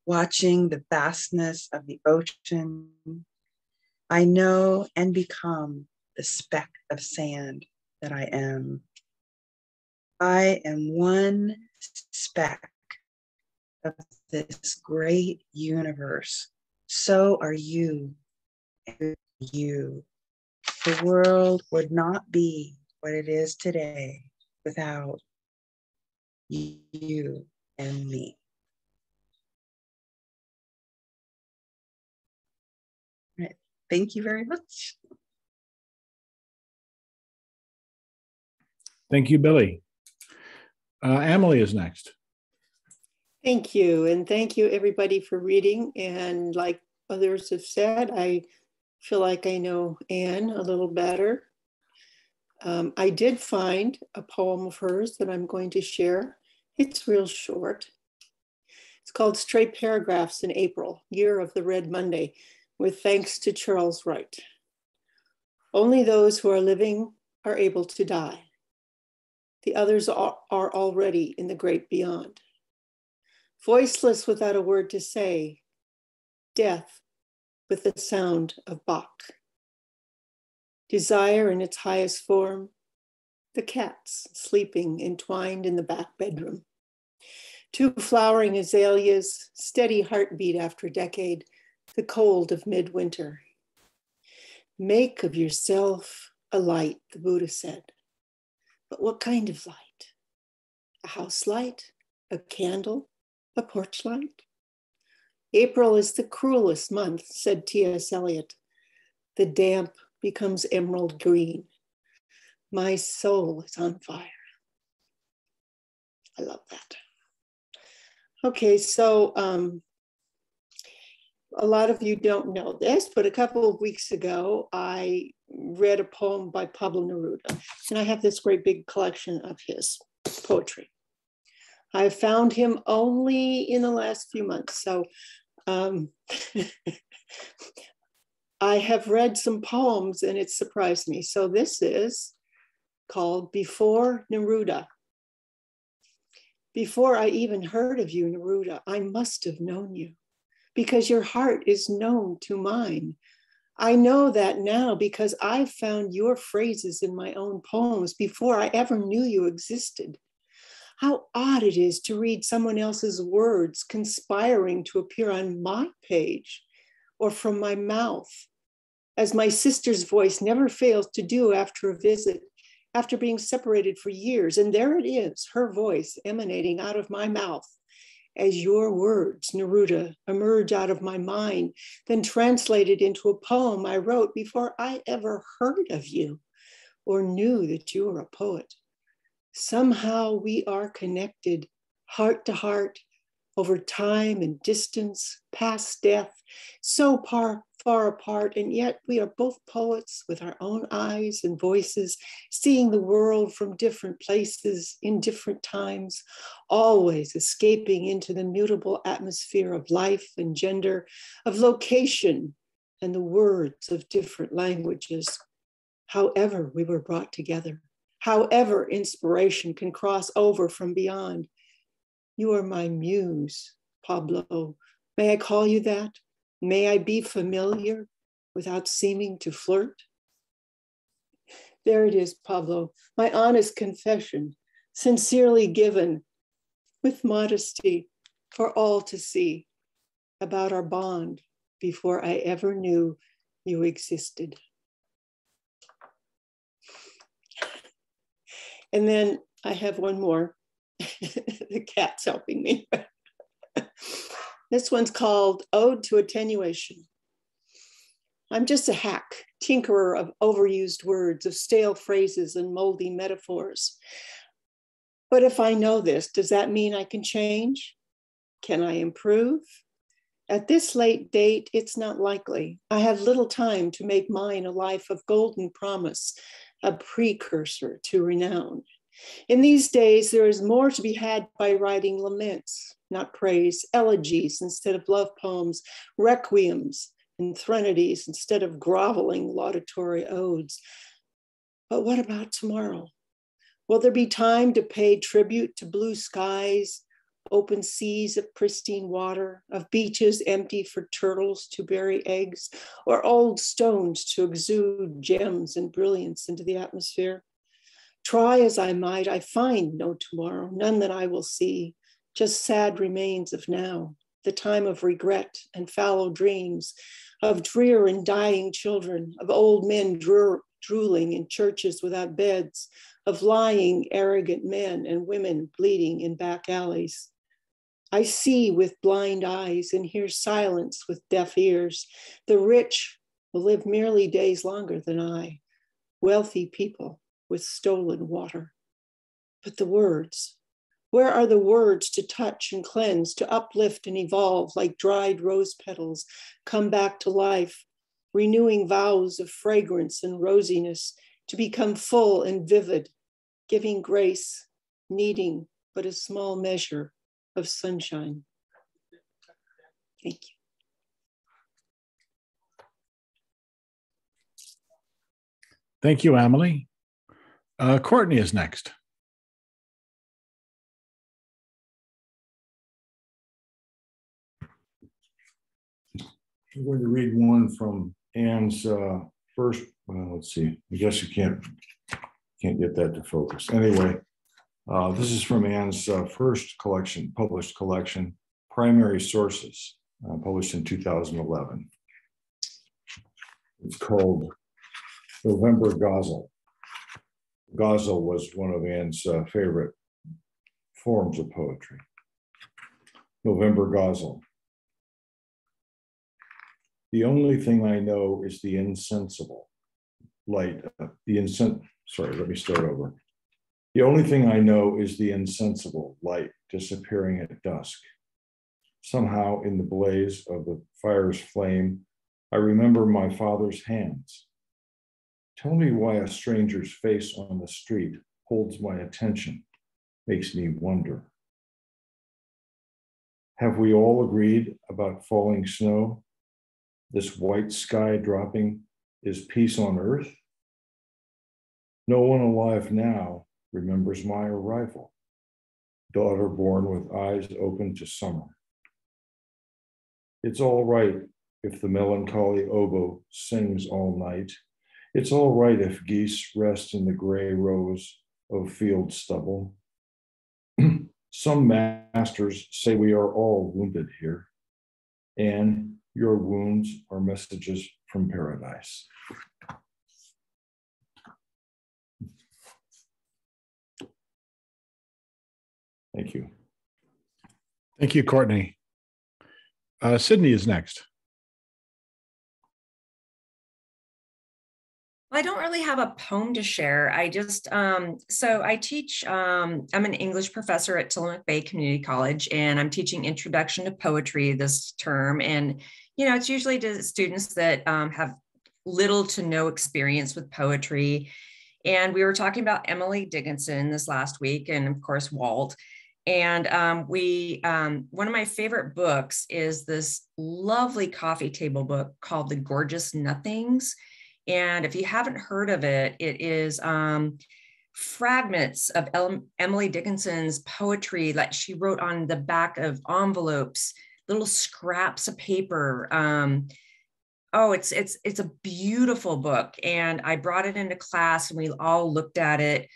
Watching the vastness of the ocean, I know and become the speck of sand that I am. I am one speck of this great universe. So are you. And you. The world would not be what it is today without you and me. Right. Thank you very much. Thank you, Billy. Uh, Emily is next. Thank you. And thank you, everybody, for reading. And like others have said, I feel like I know Ann a little better. Um, I did find a poem of hers that I'm going to share. It's real short. It's called Stray Paragraphs in April, Year of the Red Monday, with thanks to Charles Wright. Only those who are living are able to die. The others are, are already in the great beyond. Voiceless without a word to say, death with the sound of Bach. Desire in its highest form, the cats sleeping entwined in the back bedroom. Two flowering azaleas, steady heartbeat after a decade, the cold of midwinter. Make of yourself a light, the Buddha said. But what kind of light? A house light? A candle? A porch light? April is the cruelest month, said T.S. Eliot. The damp becomes emerald green. My soul is on fire. I love that. Okay, so um, a lot of you don't know this, but a couple of weeks ago, I read a poem by Pablo Neruda, and I have this great big collection of his poetry. I found him only in the last few months, so um, I have read some poems and it surprised me. So this is called Before Neruda. Before I even heard of you, Neruda, I must have known you because your heart is known to mine. I know that now because I found your phrases in my own poems before I ever knew you existed. How odd it is to read someone else's words conspiring to appear on my page or from my mouth, as my sister's voice never fails to do after a visit, after being separated for years. And there it is, her voice emanating out of my mouth as your words, Neruda, emerge out of my mind, then translated into a poem I wrote before I ever heard of you or knew that you were a poet. Somehow we are connected heart to heart over time and distance, past death, so far, far apart, and yet we are both poets with our own eyes and voices, seeing the world from different places in different times, always escaping into the mutable atmosphere of life and gender, of location and the words of different languages. However, we were brought together, however, inspiration can cross over from beyond you are my muse, Pablo. May I call you that? May I be familiar without seeming to flirt? There it is, Pablo, my honest confession, sincerely given with modesty for all to see about our bond before I ever knew you existed. And then I have one more. the cat's helping me. this one's called Ode to Attenuation. I'm just a hack, tinkerer of overused words, of stale phrases and moldy metaphors. But if I know this, does that mean I can change? Can I improve? At this late date, it's not likely. I have little time to make mine a life of golden promise, a precursor to renown. In these days, there is more to be had by writing laments, not praise, elegies instead of love poems, requiems and threnodies instead of groveling laudatory odes. But what about tomorrow? Will there be time to pay tribute to blue skies, open seas of pristine water, of beaches empty for turtles to bury eggs, or old stones to exude gems and brilliance into the atmosphere? Try as I might, I find no tomorrow, none that I will see, just sad remains of now, the time of regret and fallow dreams, of drear and dying children, of old men drooling in churches without beds, of lying, arrogant men and women bleeding in back alleys. I see with blind eyes and hear silence with deaf ears. The rich will live merely days longer than I, wealthy people with stolen water. But the words, where are the words to touch and cleanse, to uplift and evolve like dried rose petals, come back to life, renewing vows of fragrance and rosiness, to become full and vivid, giving grace, needing but a small measure of sunshine. Thank you. Thank you, Emily. Uh, Courtney is next. I'm going to read one from Ann's uh, first. Well, let's see. I guess you can't can't get that to focus. Anyway, uh, this is from Ann's uh, first collection, published collection, Primary Sources, uh, published in 2011. It's called November Ghazal. Ghazal was one of Ann's uh, favorite forms of poetry. November Ghazal. The only thing I know is the insensible light, uh, the insen. Sorry, let me start over. The only thing I know is the insensible light disappearing at dusk. Somehow, in the blaze of the fire's flame, I remember my father's hands. Tell me why a stranger's face on the street holds my attention, makes me wonder. Have we all agreed about falling snow? This white sky dropping is peace on earth? No one alive now remembers my arrival, daughter born with eyes open to summer. It's all right if the melancholy oboe sings all night. It's all right if geese rest in the gray rows of field stubble. Some masters say we are all wounded here, and your wounds are messages from paradise. Thank you. Thank you, Courtney. Uh, Sydney is next. I don't really have a poem to share. I just, um, so I teach, um, I'm an English professor at Tillamook Bay Community College, and I'm teaching Introduction to Poetry this term. And, you know, it's usually to students that um, have little to no experience with poetry. And we were talking about Emily Dickinson this last week, and of course, Walt. And um, we, um, one of my favorite books is this lovely coffee table book called The Gorgeous Nothings. And if you haven't heard of it, it is um, fragments of El- Emily Dickinson's poetry that she wrote on the back of envelopes, little scraps of paper. Um, oh, it's it's it's a beautiful book, and I brought it into class, and we all looked at it.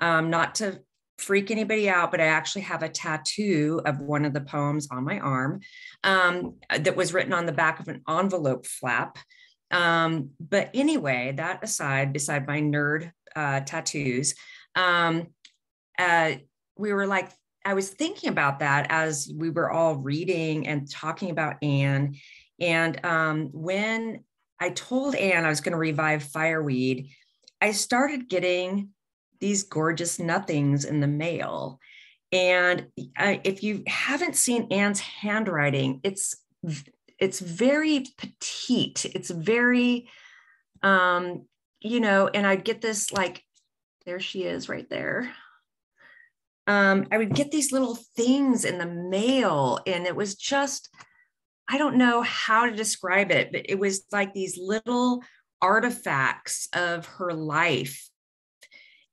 Um, not to freak anybody out, but I actually have a tattoo of one of the poems on my arm um, that was written on the back of an envelope flap. Um, but anyway, that aside, beside my nerd uh, tattoos, um, uh, we were like, I was thinking about that as we were all reading and talking about Ann. And um, when I told Ann I was going to revive Fireweed, I started getting these gorgeous nothings in the mail. And if you haven't seen Ann's handwriting, it's it's very petite. It's very, um, you know, and I'd get this like, there she is right there. Um, I would get these little things in the mail, and it was just, I don't know how to describe it, but it was like these little artifacts of her life.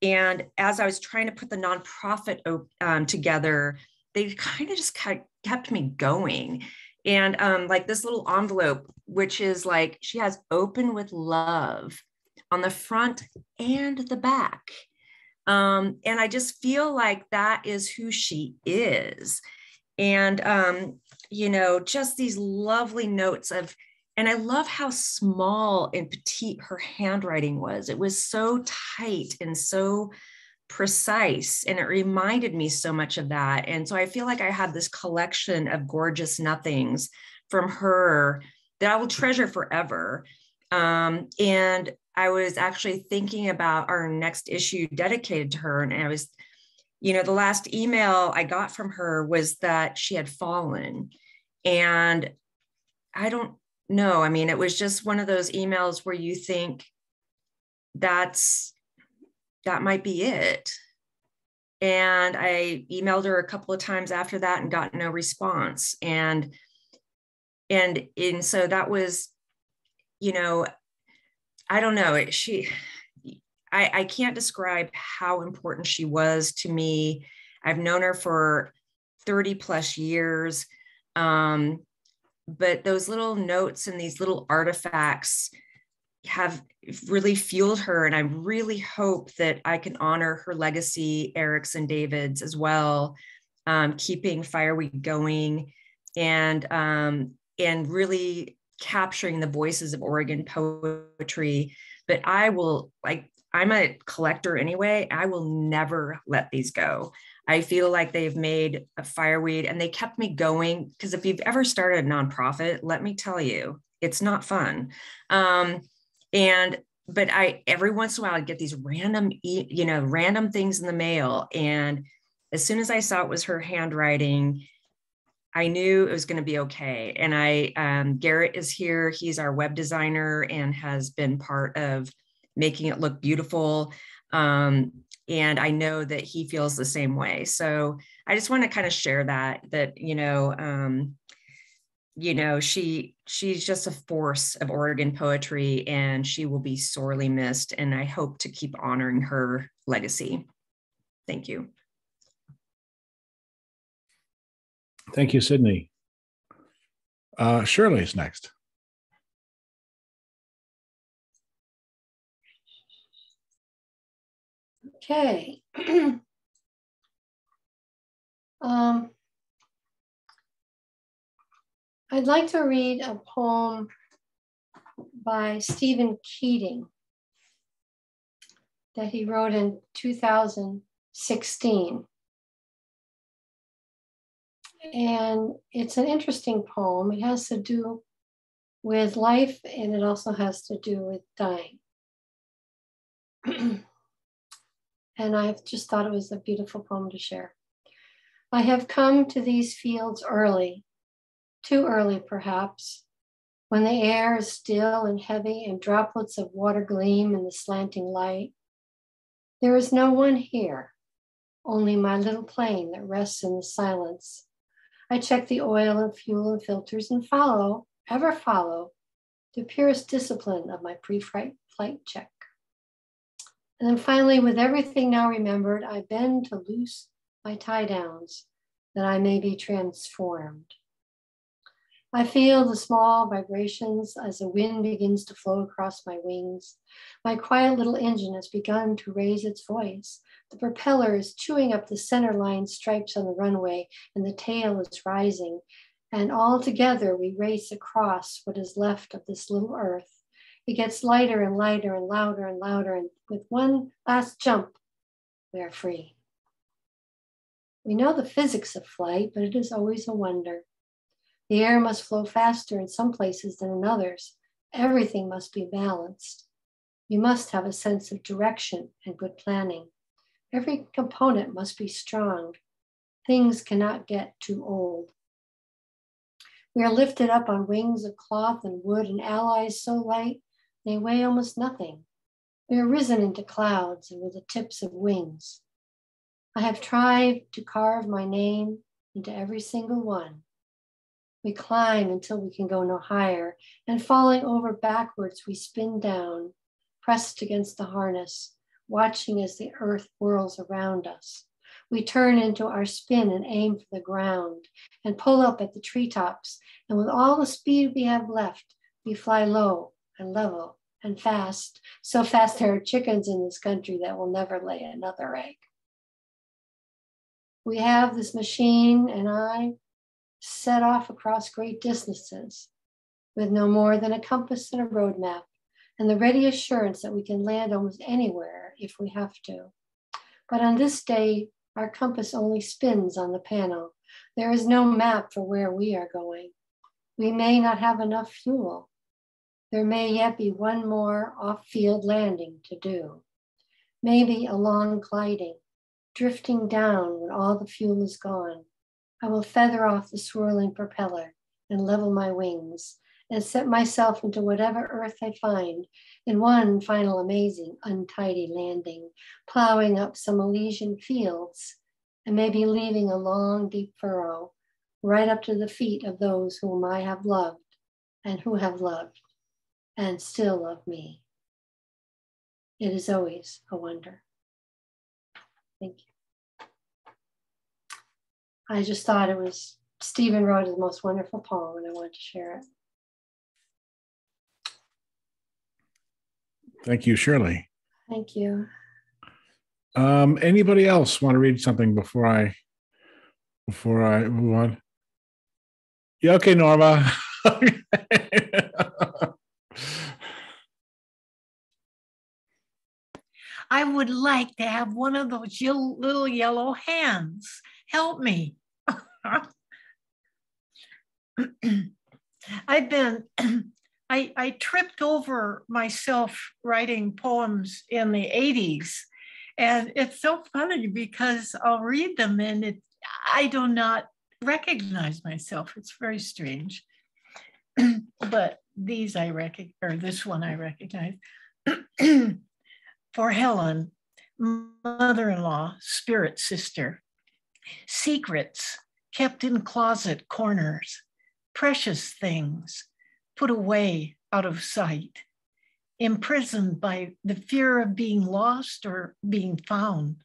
And as I was trying to put the nonprofit um, together, they kind of just kept me going. And um, like this little envelope, which is like she has open with love on the front and the back. Um, and I just feel like that is who she is. And, um, you know, just these lovely notes of, and I love how small and petite her handwriting was. It was so tight and so precise. And it reminded me so much of that. And so I feel like I have this collection of gorgeous nothings from her that I will treasure forever. Um, and I was actually thinking about our next issue dedicated to her. And I was, you know, the last email I got from her was that she had fallen. And I don't know. I mean, it was just one of those emails where you think that's, that might be it. And I emailed her a couple of times after that and got no response. And, and, and so that was, you know, I don't know. She, I, I can't describe how important she was to me. I've known her for 30 plus years. Um, but those little notes and these little artifacts have really fueled her. And I really hope that I can honor her legacy, Eric's and David's as well, um, keeping Fireweed going and um, and really capturing the voices of Oregon poetry. But I will, like, I'm a collector anyway. I will never let these go. I feel like they've made a fireweed and they kept me going because if you've ever started a nonprofit, let me tell you, it's not fun. Um, and but I every once in a while I get these random, you know, random things in the mail. And as soon as I saw it was her handwriting, I knew it was going to be okay. And I, um, Garrett is here. He's our web designer and has been part of making it look beautiful. Um, and I know that he feels the same way. So I just want to kind of share that, that, you know, um, you know, she, she's just a force of Oregon poetry and she will be sorely missed. And I hope to keep honoring her legacy. Thank you. Thank you, Sydney. Uh, Shirley is next. Okay. um, I'd like to read a poem by Stephen Keating that he wrote in 2016. And it's an interesting poem. It has to do with life and it also has to do with dying. and I've just thought it was a beautiful poem to share. I have come to these fields early, too early perhaps, when the air is still and heavy and droplets of water gleam in the slanting light. There is no one here, only my little plane that rests in the silence I check the oil and fuel and filters and follow, ever follow, the purest discipline of my pre flight check. And then finally, with everything now remembered, I bend to loose my tie downs that I may be transformed. I feel the small vibrations as the wind begins to flow across my wings. My quiet little engine has begun to raise its voice. The propeller is chewing up the center line stripes on the runway, and the tail is rising. And all together we race across what is left of this little earth. It gets lighter and lighter and louder and louder, and with one last jump, we are free. We know the physics of flight, but it is always a wonder. The air must flow faster in some places than in others. Everything must be balanced. You must have a sense of direction and good planning. Every component must be strong. Things cannot get too old. We are lifted up on wings of cloth and wood and allies so light they weigh almost nothing. We are risen into clouds and with the tips of wings. I have tried to carve my name into every single one. We climb until we can go no higher, and falling over backwards, we spin down, pressed against the harness, watching as the earth whirls around us. We turn into our spin and aim for the ground and pull up at the treetops. And with all the speed we have left, we fly low and level and fast. So fast there are chickens in this country that will never lay another egg. We have this machine and I set off across great distances with no more than a compass and a road map and the ready assurance that we can land almost anywhere if we have to. But on this day, our compass only spins on the panel. There is no map for where we are going. We may not have enough fuel. There may yet be one more off field landing to do. Maybe a long gliding, drifting down when all the fuel is gone. I will feather off the swirling propeller and level my wings and set myself into whatever earth I find in one final amazing untidy landing, plowing up some Elysian fields and maybe leaving a long deep furrow right up to the feet of those whom I have loved and who have loved and still love me. It is always a wonder. Thank you. I just thought it was, Stephen wrote the most wonderful poem and I wanted to share it. Thank you, Shirley. Thank you. Um, anybody else want to read something before I before I move on? Yeah, okay, Norma. I would like to have one of those little yellow hands. Help me. I've been I, I tripped over myself writing poems in the 80s. And it's so funny because I'll read them and it, I do not recognize myself. It's very strange. but these I recognize, or this one I recognize. For Helen, mother in law, spirit sister, secrets kept in closet corners, precious things put away out of sight, imprisoned by the fear of being lost or being found.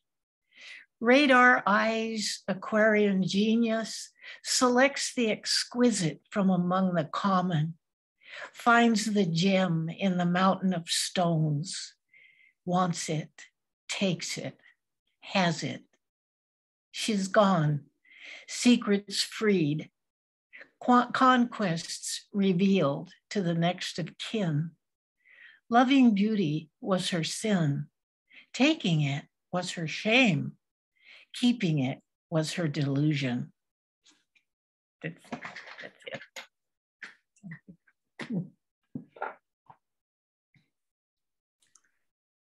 Radar eyes, Aquarian genius, selects the exquisite from among the common, finds the gem in the mountain of stones, wants it, takes it, has it. She's gone, secrets freed, conquests revealed to the next of kin. Loving beauty was her sin. Taking it was her shame. Keeping it was her delusion. That's, that's it.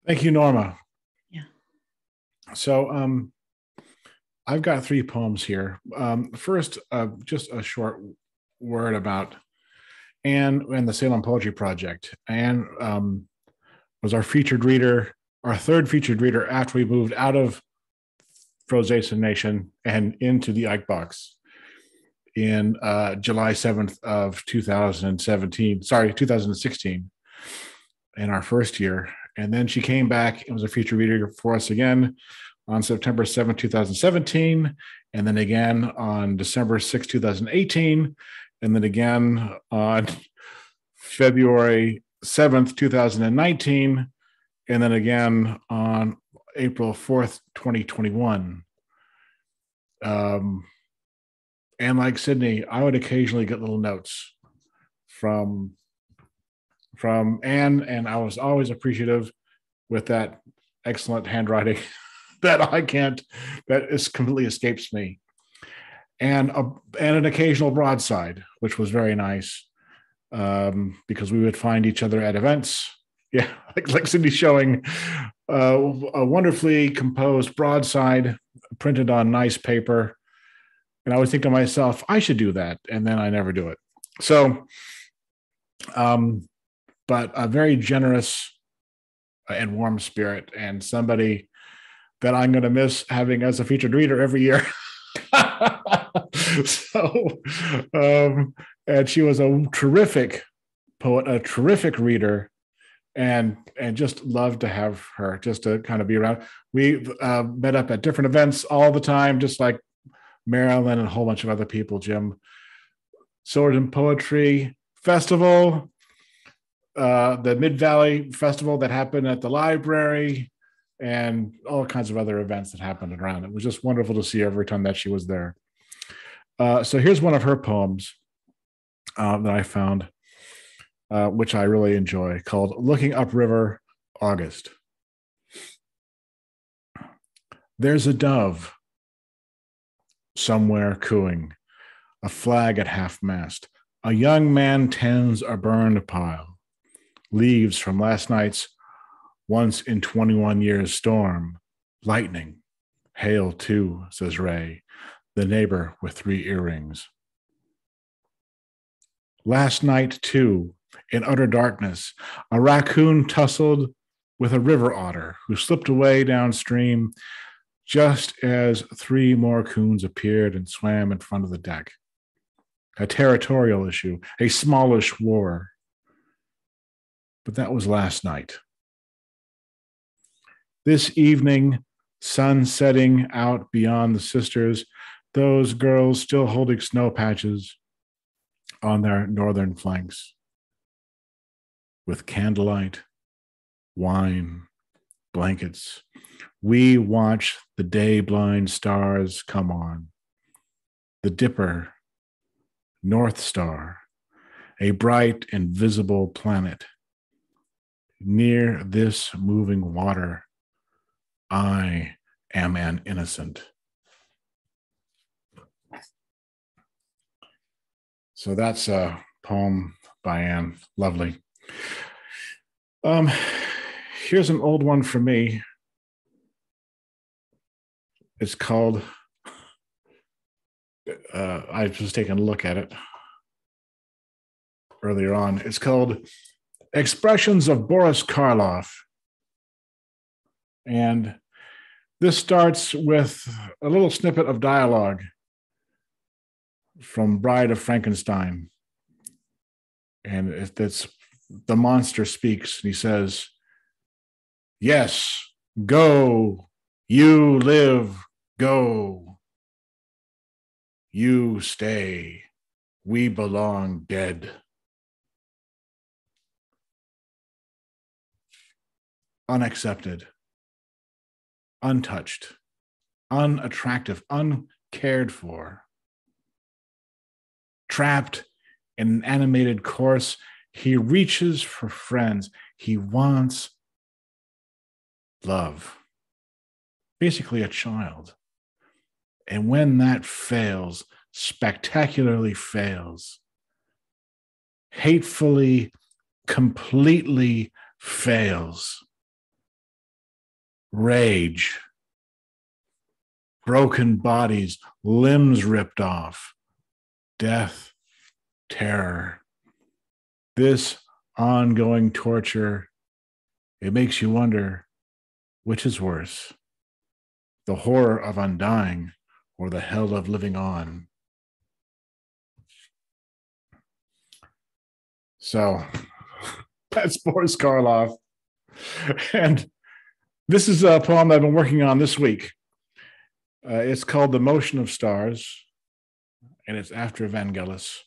Thank you, Norma. Yeah. So, um, I've got three poems here. Um, first, uh, just a short word about Ann and the Salem Poetry Project. Ann um, was our featured reader, our third featured reader after we moved out of Frozation Nation and into the Ike Box in uh, July 7th of 2017, sorry, 2016 in our first year. And then she came back and was a featured reader for us again on September 7, 2017, and then again on December 6, 2018, and then again on February 7th, 2019, and then again on April 4th, 2021. Um, and like Sydney, I would occasionally get little notes from from Ann, and I was always appreciative with that excellent handwriting. that I can't, that is completely escapes me. And a, and an occasional broadside, which was very nice, um, because we would find each other at events. Yeah, like like Cindy showing uh, a wonderfully composed broadside printed on nice paper, and I would think to myself, I should do that, and then I never do it. so, um, but a very generous and warm spirit, and somebody that I'm going to miss having as a featured reader every year. so, um, and she was a terrific poet, a terrific reader, and and just loved to have her just to kind of be around. We uh, met up at different events all the time, just like Marilyn and a whole bunch of other people. Jim, Sword and Poetry Festival, uh, the Mid Valley Festival that happened at the library, and all kinds of other events that happened around. It was just wonderful to see every time that she was there. Uh, so here's one of her poems uh, that I found uh, which I really enjoy, called Looking Upriver August. There's a dove somewhere cooing, a flag at half mast. A young man tends a burned pile, leaves from last night's once in 21 years storm. Lightning, hail too, says Ray, the neighbor with three earrings. Last night, too, in utter darkness. A raccoon tussled with a river otter who slipped away downstream just as three more coons appeared and swam in front of the deck. A territorial issue, a smallish war. But that was last night. This evening, sun setting out beyond the sisters, those girls still holding snow patches on their northern flanks with candlelight, wine, blankets. We watch the day blind stars come on. The Dipper, North Star, a bright and visible planet. Near this moving water, I am an innocent. So that's a poem by Ann. Lovely. Um, here's an old one for me. It's called, uh, I was taking a look at it earlier on. It's called Expressions of Boris Karloff. And this starts with a little snippet of dialogue from Bride of Frankenstein. And it's the monster speaks and he says, Yes, go, you live, go. You stay, we belong dead. Unaccepted, untouched, unattractive, uncared for, trapped in an animated course he reaches for friends. He wants love, basically, a child. And when that fails, spectacularly fails, hatefully, completely fails, rage, broken bodies, limbs ripped off, death, terror this ongoing torture, it makes you wonder which is worse the horror of undying or the hell of living on. So that's Boris Karloff. And this is a poem I've been working on this week. Uh, it's called The Motion of Stars, and it's after Vangelis.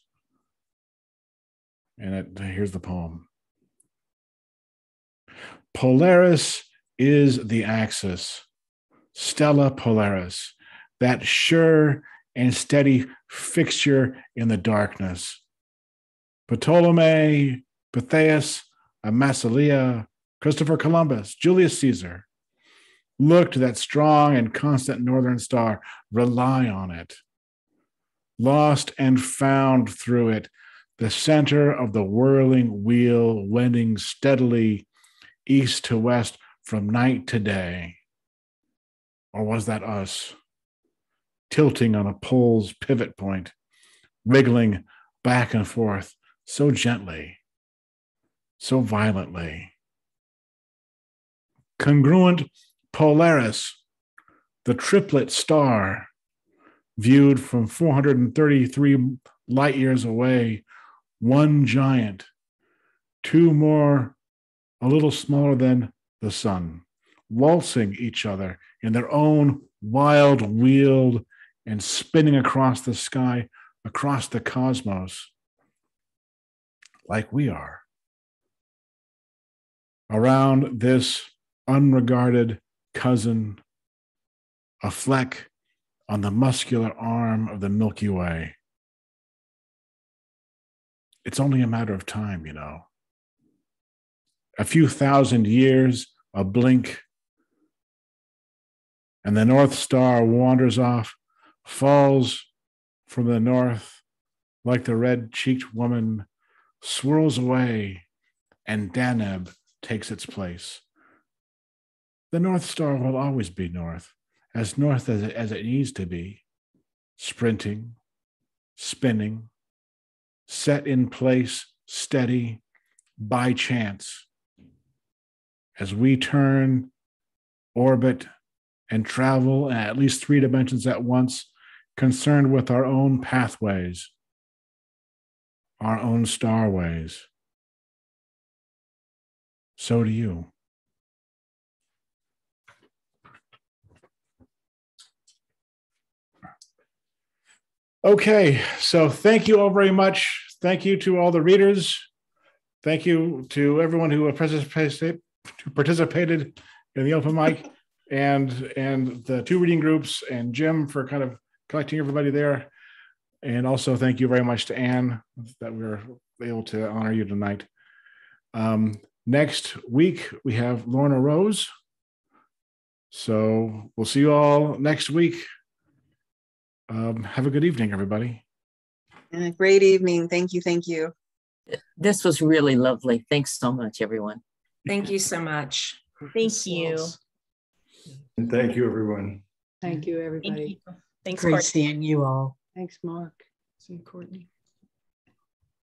And it, here's the poem Polaris is the axis, Stella Polaris, that sure and steady fixture in the darkness. Ptolemy, Pytheas, Massalia, Christopher Columbus, Julius Caesar. Look to that strong and constant northern star, rely on it. Lost and found through it, the center of the whirling wheel wending steadily east to west from night to day? Or was that us, tilting on a pole's pivot point, wriggling back and forth so gently, so violently. Congruent Polaris, the triplet star, viewed from 433 light years away, one giant, two more a little smaller than the sun, waltzing each other in their own wild wheel and spinning across the sky, across the cosmos, like we are. Around this unregarded cousin, a fleck on the muscular arm of the Milky Way. It's only a matter of time, you know. A few thousand years, a blink, and the North Star wanders off, falls from the north like the red cheeked woman, swirls away, and Deneb takes its place. The North Star will always be north, as north as it, as it needs to be, sprinting, spinning, set in place, steady, by chance. As we turn, orbit, and travel in at least three dimensions at once, concerned with our own pathways, our own starways. So do you. Okay, so thank you all very much. Thank you to all the readers. Thank you to everyone who participated, participated in the open mic and and the two reading groups and Jim for kind of collecting everybody there. And also thank you very much to Ann that we are able to honor you tonight. Um, next week we have Lorna Rose. So we'll see you all next week. Um, have a good evening, everybody. And a great evening. Thank you. Thank you. This was really lovely. Thanks so much, everyone. Thank you so much. Thank you. And thank you, everyone. Thank you, everybody. Thank you. Thanks, Great Courtney. seeing you all. Thanks, Mark. See you, Courtney.